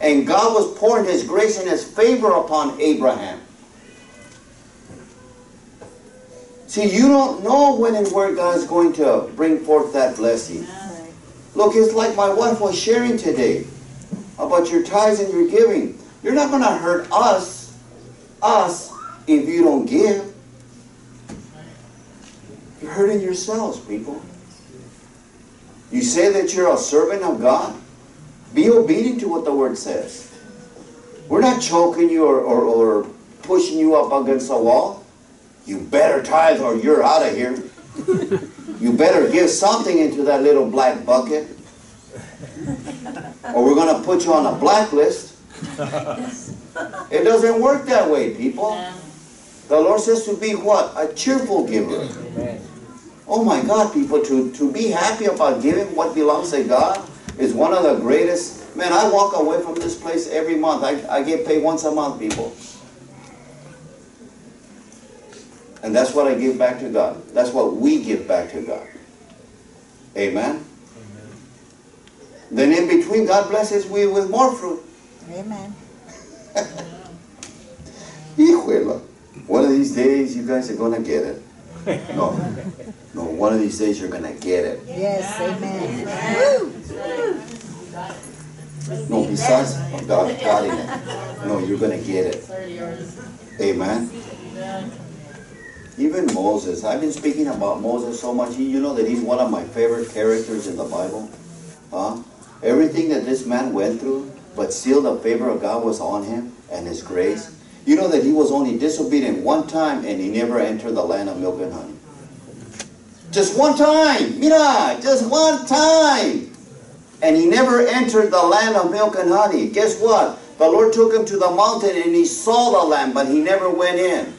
And God was pouring his grace and his favor upon Abraham. See, you don't know when and where God is going to bring forth that blessing. Look, it's like my wife was sharing today about your tithes and your giving. You're not going to hurt us, us, if you don't give. You're hurting yourselves, people. You say that you're a servant of God. Be obedient to what the Word says. We're not choking you or, or, or pushing you up against a wall. You better tithe or you're out of here. You better give something into that little black bucket. Or we're going to put you on a blacklist. It doesn't work that way, people. The Lord says to be what? A cheerful giver. Oh my God, people, to, to be happy about giving what belongs to God is one of the greatest. Man, I walk away from this place every month. I, I get paid once a month, people. And that's what I give back to God. That's what we give back to God. Amen. Then in between, God blesses we with more fruit. Amen. Hijuela. One of these days, you guys are going to get it. No. No, one of these days, you're going to get it. Yes. Amen. No, besides God, in it. No, you're going to get it. Amen. Even Moses. I've been speaking about Moses so much. You know that he's one of my favorite characters in the Bible. Huh? Everything that this man went through, but still the favor of God was on him and his grace. You know that he was only disobedient one time and he never entered the land of milk and honey. Just one time. Mira, just one time. And he never entered the land of milk and honey. Guess what? The Lord took him to the mountain and he saw the land, but he never went in.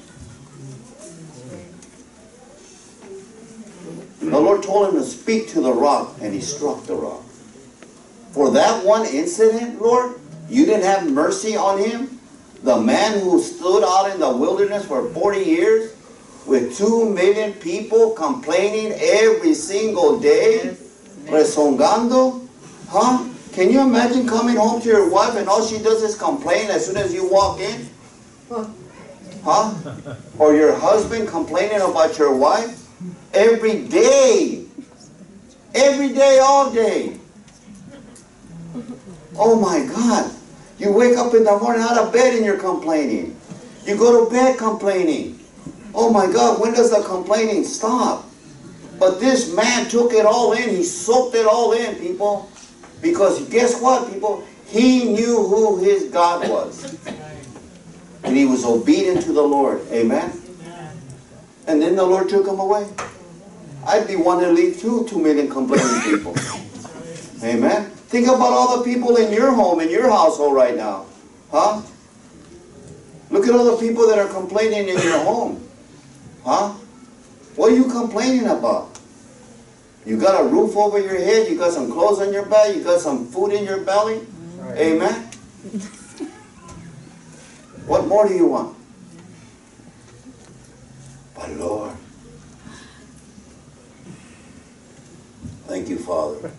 The Lord told him to speak to the rock, and he struck the rock. For that one incident, Lord, you didn't have mercy on him? The man who stood out in the wilderness for 40 years with 2 million people complaining every single day, rezongando? Huh? Can you imagine coming home to your wife and all she does is complain as soon as you walk in? Huh? Or your husband complaining about your wife? Every day. Every day, all day. Oh my God. You wake up in the morning out of bed and you're complaining. You go to bed complaining. Oh my God, when does the complaining stop? But this man took it all in. He soaked it all in, people. Because guess what, people? He knew who his God was. And he was obedient to the Lord. Amen? And then the Lord took him away. I'd be one to leave two, two million complaining people. Amen? Think about all the people in your home, in your household right now. Huh? Look at all the people that are complaining in your home. Huh? What are you complaining about? You got a roof over your head, you got some clothes on your back, you got some food in your belly. Amen? What more do you want? But Lord, thank you, Father.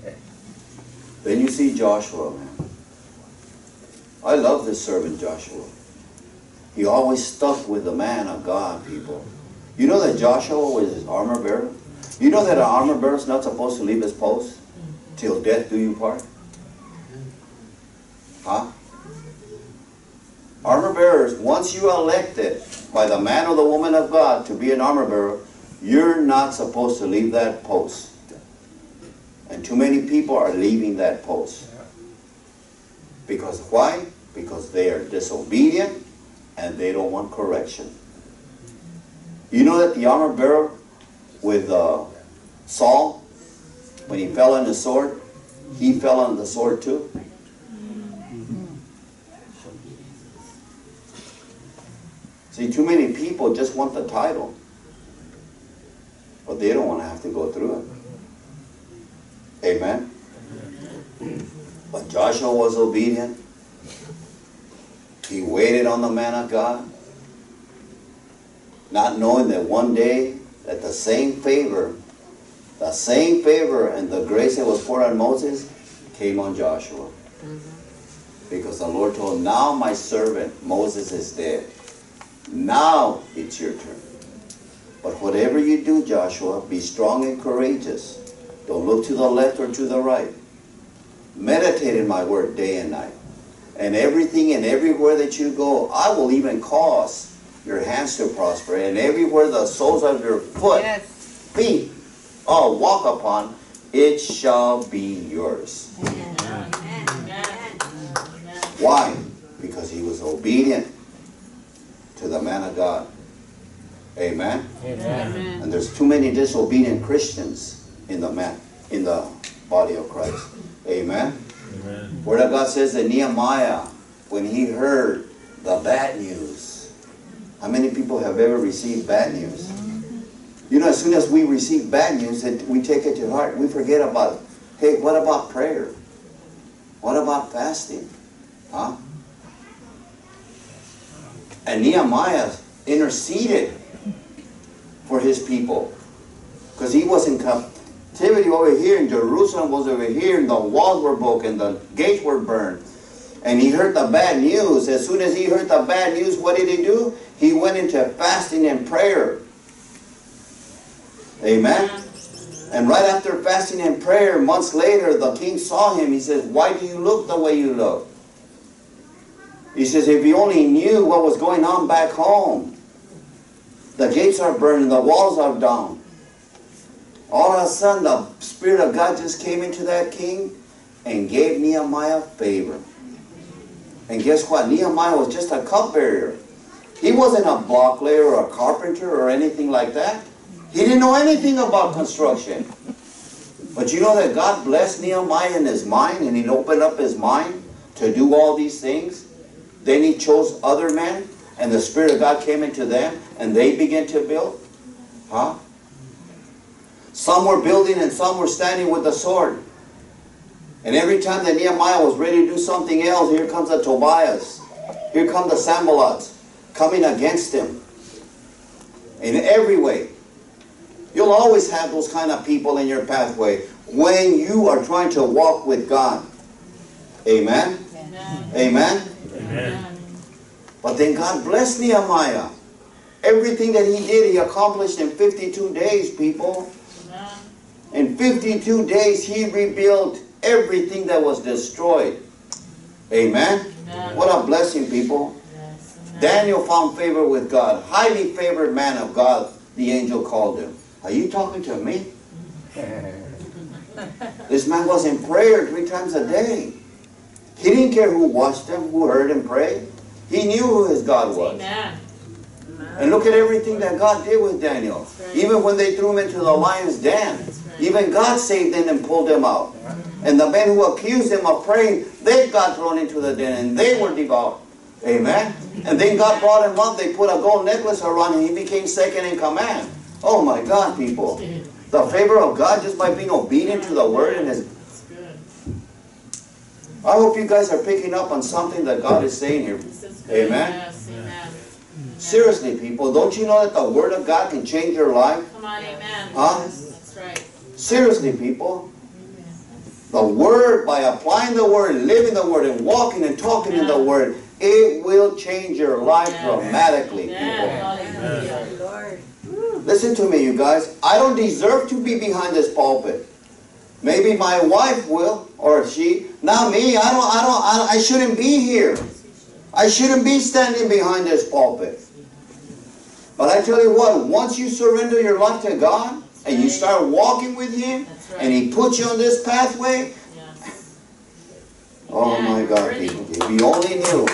Then you see Joshua, man. I love this servant Joshua. He always stuck with the man of God, people. You know that Joshua was his armor bearer? You know that an armor bearer is not supposed to leave his post till death do you part? Huh? Armor bearers, once you are elected by the man or the woman of God to be an armor bearer, you're not supposed to leave that post. And too many people are leaving that post. Because why? Because they are disobedient and they don't want correction. You know that the armor bearer with uh, Saul, when he fell on the sword, he fell on the sword too. See, too many people just want the title, but they don't want to have to go through it. Amen. But Joshua was obedient. He waited on the man of God, not knowing that one day that the same favor, the same favor and the grace that was poured on Moses came on Joshua. Because the Lord told now my servant Moses is dead. Now it's your turn. But whatever you do, Joshua, be strong and courageous. Don't look to the left or to the right. Meditate in my word day and night. And everything and everywhere that you go, I will even cause your hands to prosper. And everywhere the soles of your foot, Yes. feet, all walk upon, it shall be yours. Why? Because he was obedient to the man of God. Amen. Amen. And there's too many disobedient Christians in the man in the body of Christ. Amen. Amen. Word of God says that Nehemiah, when he heard the bad news, how many people have ever received bad news? You know, as soon as we receive bad news, that we take it to heart. We forget about, hey, what about prayer? What about fasting? Huh? And Nehemiah interceded for his people. Because he wasn't in captivity over here, in Jerusalem was over here, and the walls were broken, the gates were burned. And he heard the bad news. As soon as he heard the bad news, what did he do? He went into fasting and prayer. Amen. And right after fasting and prayer, months later, the king saw him. He says, Why do you look the way you look? He says, If you only knew what was going on back home, the gates are burning, the walls are down. All of a sudden, the Spirit of God just came into that king and gave Nehemiah favor. And guess what? Nehemiah was just a cupbearer. He wasn't a block layer or a carpenter or anything like that. He didn't know anything about construction. But you know that God blessed Nehemiah in his mind and he opened up his mind to do all these things. Then he chose other men and the Spirit of God came into them and they began to build. Huh? Some were building and some were standing with the sword. And every time that Nehemiah was ready to do something else, here comes the Tobias. Here come the Sambalots coming against him. In every way. You'll always have those kind of people in your pathway when you are trying to walk with God. Amen? Amen? Amen. But then God blessed Nehemiah. Everything that he did, he accomplished in 52 days, people. In 52 days, he rebuilt everything that was destroyed. Amen? What a blessing, people. Daniel found favor with God. Highly favored man of God, the angel called him. Are you talking to me? This man was in prayer three times a day. He didn't care who watched him, who heard him pray. He knew who his God was. Amen. And look at everything that God did with Daniel. Even when they threw him into the lion's den, even God saved them and pulled them out. And the men who accused them of praying, they got thrown into the den and they were devoured. Amen. And then God brought him up. They put a gold necklace around him. He became second in command. Oh my God, people. The favor of God just by being obedient to the word and his I hope you guys are picking up on something that God is saying here. This is good. Amen. Amen. Seriously, people, don't you know that the Word of God can change your life? Come on, amen. Huh? That's right. Seriously, people. The Word, by applying the Word, living the Word, and walking and talking in the Word, it will change your life dramatically, people. Yeah, hallelujah. Lord. Listen to me, you guys. I don't deserve to be behind this pulpit. Maybe my wife will, or she. Not me. I don't. I don't. I, I shouldn't be here. I shouldn't be standing behind this pulpit. But I tell you what. Once you surrender your life to God and you start walking with Him, That's and. He puts you on this pathway. Yes. Oh Yeah, my God, ready. people! If you only knew.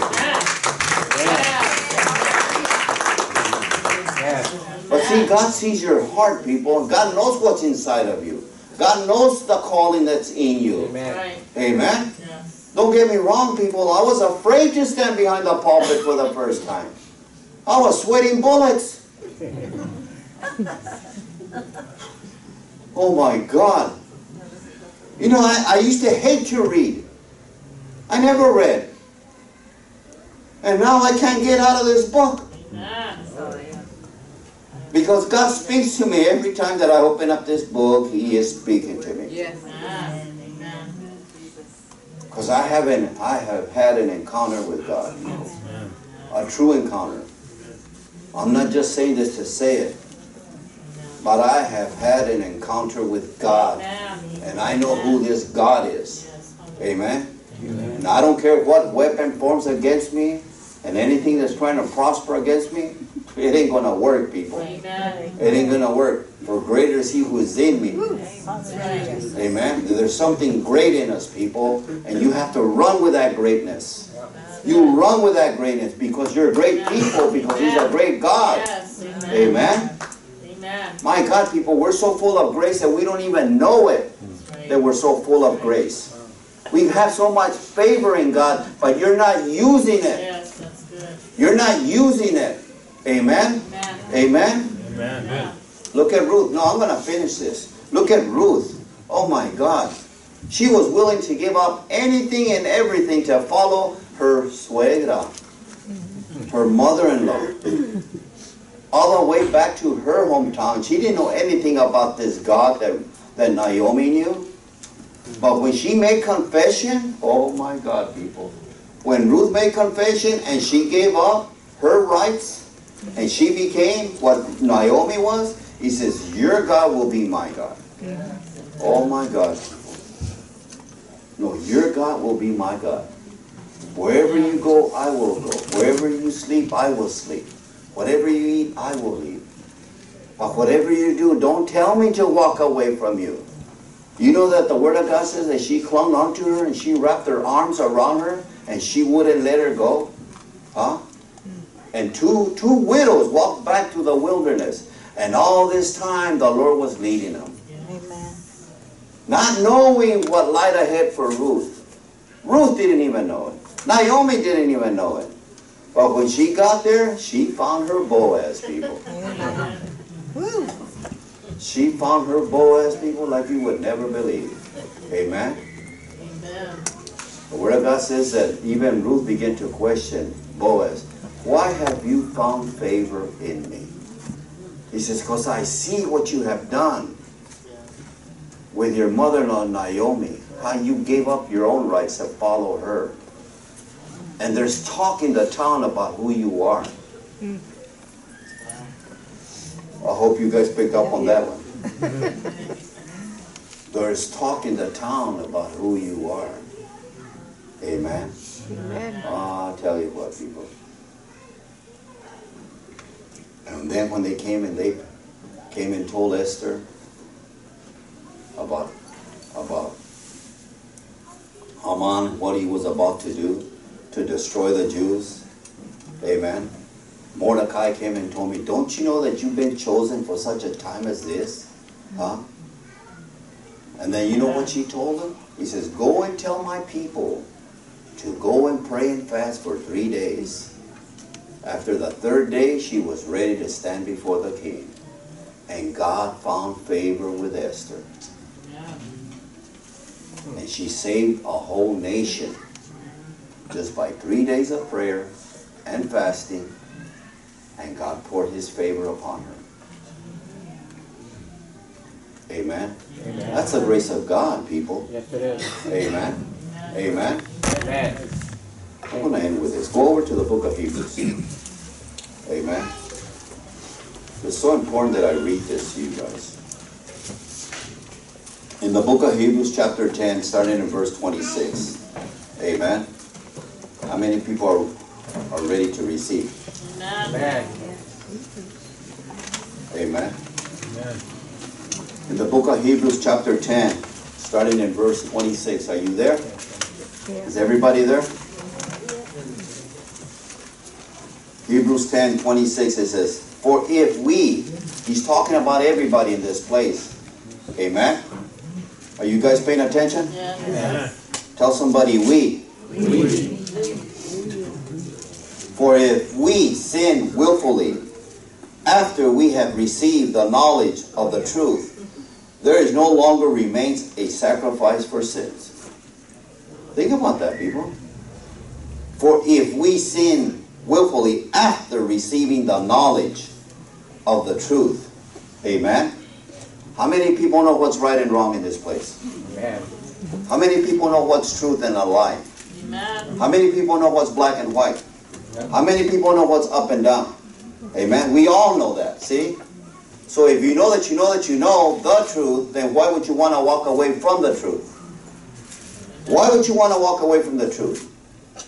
Yes. But see, God sees your heart, people. and God knows what's inside of you. God knows the calling that's in you. Yes. Right. Amen. Yes. Don't get me wrong, people. I was afraid to stand behind the pulpit for the first time. I was sweating bullets. Oh my God. You know, I, I used to hate to read. I never read. And now I can't get out of this book. Because God speaks to me every time that I open up this book, He is speaking to me. Yes. Because I haven't, I have had an encounter with God. you know. Amen. a true encounter. I'm not just saying this to say it, but I have had an encounter with God, and I know who this God is. Amen? And I don't care what weapon forms against me, and anything that's trying to prosper against me, it ain't gonna work, people. Amen. It ain't gonna work. For greater is He who is in me. Hallelujah. Amen. There's something great in us, people, and you have to run with that greatness. You run with that greatness because you're a great people, because He's a great God. Amen. Amen. Amen. My God, people, we're so full of grace that we don't even know it Right. that we're so full of grace. We have so much favor in God, but you're not using it. Yes, that's good. You're not using it. Amen. Amen. Amen. Amen. Look at Ruth. No, I'm going to finish this. Look at Ruth. Oh my God. She was willing to give up anything and everything to follow her suegra, her mother-in-law, all the way back to her hometown. She didn't know anything about this God that, that Naomi knew. But when she made confession, oh my God, people. When Ruth made confession and she gave up her rights and she became what Naomi was, he says, Your God will be my God. Oh my God. No, your God will be my God. Wherever you go, I will go. Wherever you sleep, I will sleep. Whatever you eat, I will eat. But whatever you do, don't tell me to walk away from you. You know that the Word of God says that she clung onto her and she wrapped her arms around her and she wouldn't let her go? Huh? And two, two widows walked back to the wilderness. And all this time the Lord was leading them. Amen. Not knowing what lied ahead for Ruth. Ruth didn't even know it. Naomi didn't even know it. But when she got there, she found her Boaz, people. She found her Boaz, people, like you would never believe. Amen. Amen. The Word of God says that even Ruth began to question Boaz, why have you found favor in me? He says, because I see what you have done with your mother-in-law Naomi, how you gave up your own rights to follow her. And there's talk in the town about who you are. I hope you guys picked up on that one. There's talk in the town about who you are. Amen. Amen. Ah, I'll tell you what, people. And then when they came and they came and told Esther about about Haman, what he was about to do to destroy the Jews. Amen. Mordecai came and told me, Don't you know that you've been chosen for such a time as this? Huh? And then you know what she told him? He says, Go and tell my people to go and pray and fast for three days. After the third day, she was ready to stand before the king. And God found favor with Esther. And she saved a whole nation just by three days of prayer and fasting, and God poured his favor upon her. Amen. Amen. That's the grace of God, people. Yes, it is. Amen. Amen. Amen. I'm going to end with this. Go over to the book of Hebrews. Amen. It's so important that I read this to you guys. In the book of Hebrews, chapter 10, starting in verse 26. Amen. How many people are, are ready to receive? Amen. Amen. Amen. Amen. In the book of Hebrews, chapter 10, starting in verse 26. Are you there? Is everybody there? Hebrews 10, 26, it says, For if we, he's talking about everybody in this place. Amen? Are you guys paying attention? Yes. Amen. Tell somebody we. For if we sin willfully after we have received the knowledge of the truth, there is no longer remains a sacrifice for sins. Think about that, people. For if we sin willfully after receiving the knowledge of the truth, amen? How many people know what's right and wrong in this place? Amen. How many people know what's truth and a lie? Amen. How many people know what's black and white? How many people know what's up and down? Amen. We all know that. See? So if you know that you know that you know the truth, then why would you want to walk away from the truth? Why would you want to walk away from the truth?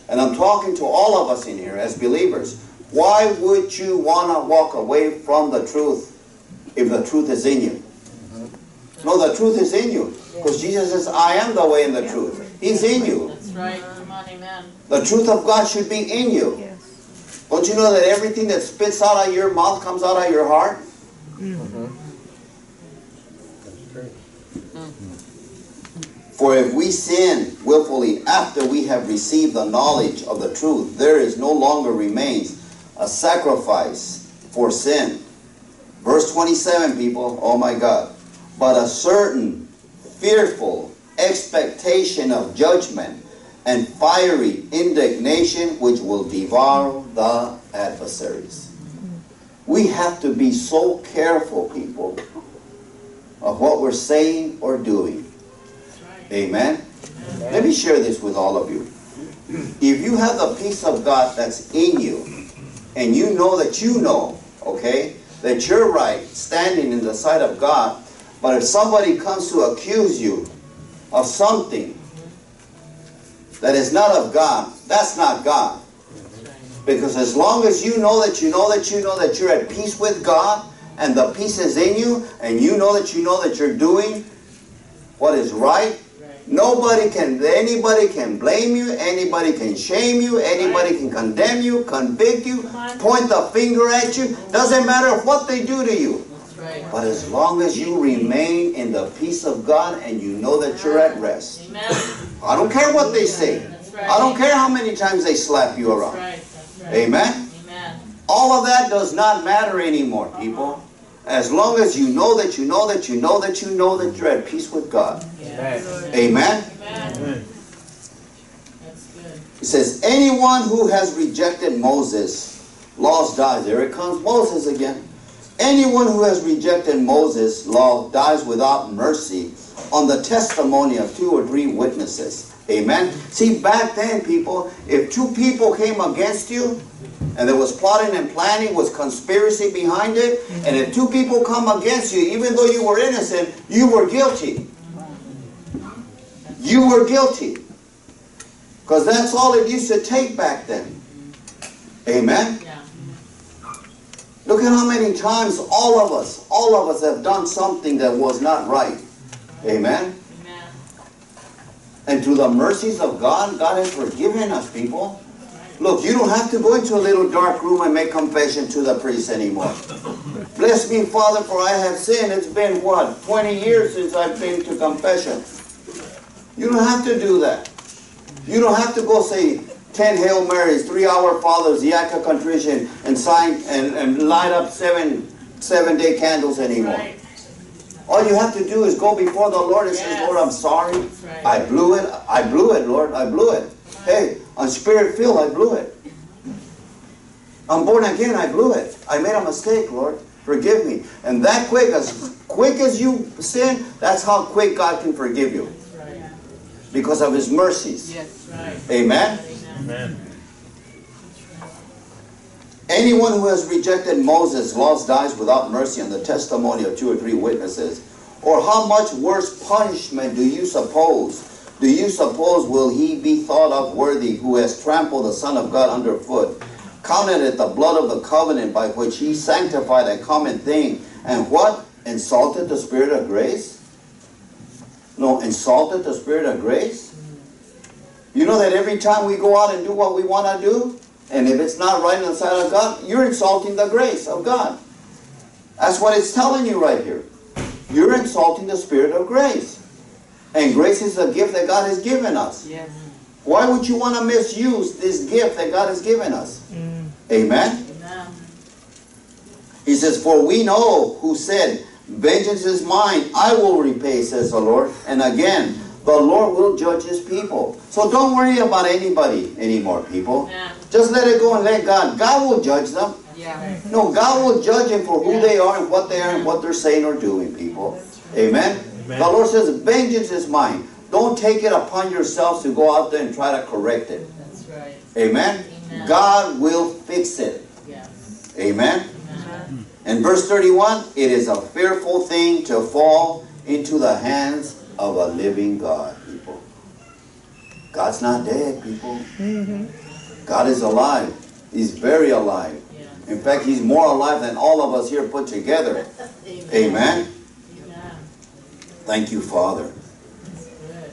And I'm talking to all of us in here as believers. Why would you want to walk away from the truth if the truth is in you? No, the truth is in you. Because Jesus says, I am the way and the truth. He's in you. That's right. Come on, amen. The truth of God should be in you. Yes. Don't you know that everything that spits out of your mouth comes out of your heart? That's true. For if we sin willfully after we have received the knowledge of the truth, there is no longer remains a sacrifice for sin. Verse 27, people, oh my God. But a certain fearful expectation of judgment and fiery indignation which will devour the adversaries. We have to be so careful, people, of what we're saying or doing. Amen. Let me share this with all of you. If you have the peace of God that's in you, and you know that you know, okay, that you're right standing in the sight of God, but if somebody comes to accuse you of something that is not of God, that's not God. Because as long as you know that you know that you know that you're at peace with God, and the peace is in you, and you know that you know that you're doing what is right. Nobody can, anybody can blame you, anybody can shame you, anybody can condemn you, convict you, point the finger at you. Doesn't matter what they do to you. That's right. But as long as you remain in the peace of God and you know that you're at rest. Amen. I don't care what they say. Right. I don't care how many times they slap you That's around. right. That's. Amen? Amen. All of that does not matter anymore, people. Uh-huh. As long as you know that you know that you know that you know that you're at peace with God. Yes, Amen? Amen. Amen. It says, anyone who has rejected Moses, lost dies. There it comes Moses again. Anyone who has rejected Moses' law dies without mercy on the testimony of two or three witnesses. Amen. See, back then, people, if two people came against you, and there was plotting and planning, was conspiracy behind it, and if two people come against you, even though you were innocent, you were guilty. You were guilty. Because that's all it used to take back then. Amen? Look at how many times all of us, all of us have done something that was not right. Amen? Amen. And through the mercies of God, God has forgiven us, people. Look, you don't have to go into a little dark room and make confession to the priest anymore. Bless me, Father, for I have sinned. It's been, what, 20 years since I've been to confession. You don't have to do that. You don't have to go say 10 Hail Marys, 3 Our Fathers, of Contrition, and sign and, and light up seven seven day candles anymore. Right. All you have to do is go before the Lord and say, Lord, I'm sorry. Right. I blew it. I blew it, Lord. I blew it. Hey, I'm spirit filled. I blew it. I'm born again. I blew it. I made a mistake, Lord. Forgive me. And that quick, as quick as you sin, that's how quick God can forgive you right. because of His mercies. Right. Amen. Anyone who has rejected Moses' laws dies without mercy on the testimony of two or three witnesses. Or how much worse punishment do you suppose? Do you suppose will he be thought of worthy who has trampled the Son of God underfoot, counted it the blood of the covenant by which he sanctified a common thing, and what? Insulted the Spirit of grace? No, insulted the Spirit of grace? You know that every time we go out and do what we want to do, and if it's not right in the sight of God, you're insulting the grace of God. That's what it's telling you right here. You're insulting the Spirit of grace. And grace is a gift that God has given us. Yes. Why would you want to misuse this gift that God has given us? Mm. Amen? Amen. He says, For we know who said, Vengeance is mine, I will repay, says the Lord. And again, the Lord will judge his people. So don't worry about anybody anymore, people. Yeah. Just let it go and let God. God will judge them. Yeah. No, God will judge them for who they are and what they are and what they're saying or doing, people. Amen? Amen. The Lord says, Vengeance is mine. Don't take it upon yourselves to go out there and try to correct it. That's right. Amen? Amen. God will fix it. Yes. Amen? Amen. And verse 31 It is a fearful thing to fall into the hands of a living God, people. God's not dead, people. Mm-hmm. God is alive. He's very alive. Yeah. In fact, He's more alive than all of us here put together. Amen. Amen? Amen. Thank you, Father.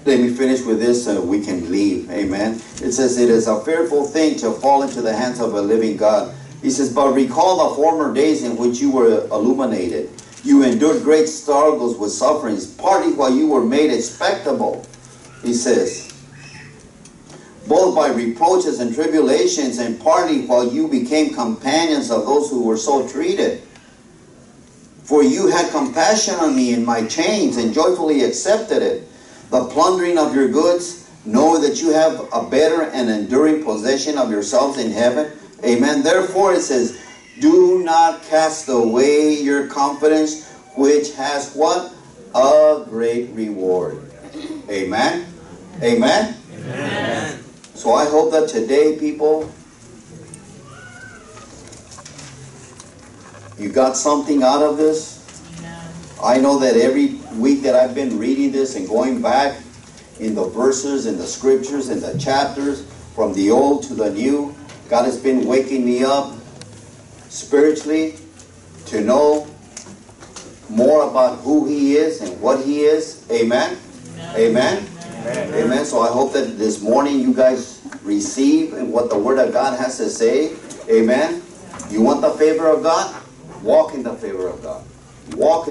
Let me finish with this so we can leave. Amen. It says, It is a fearful thing to fall into the hands of a living God. He says, But recall the former days in which you were illuminated. You endured great struggles with sufferings, partly while you were made expectable. He says, both by reproaches and tribulations, and partly while you became companions of those who were so treated. For you had compassion on me in my chains and joyfully accepted it. The plundering of your goods, know that you have a better and enduring possession of yourselves in heaven. Amen. Therefore it says, do not cast away your confidence, which has what? A great reward. Amen. Amen. Amen. So I hope that today, people, you got something out of this. I know that every week that I've been reading this and going back in the verses and the scriptures and the chapters from the old to the new, God has been waking me up spiritually to know more about who He is and what He is. Amen. Amen. Amen. So I hope that this morning you guys receive and what the Word of God has to say. Amen. You want the favor of God? Walk in the favor of God. Walk.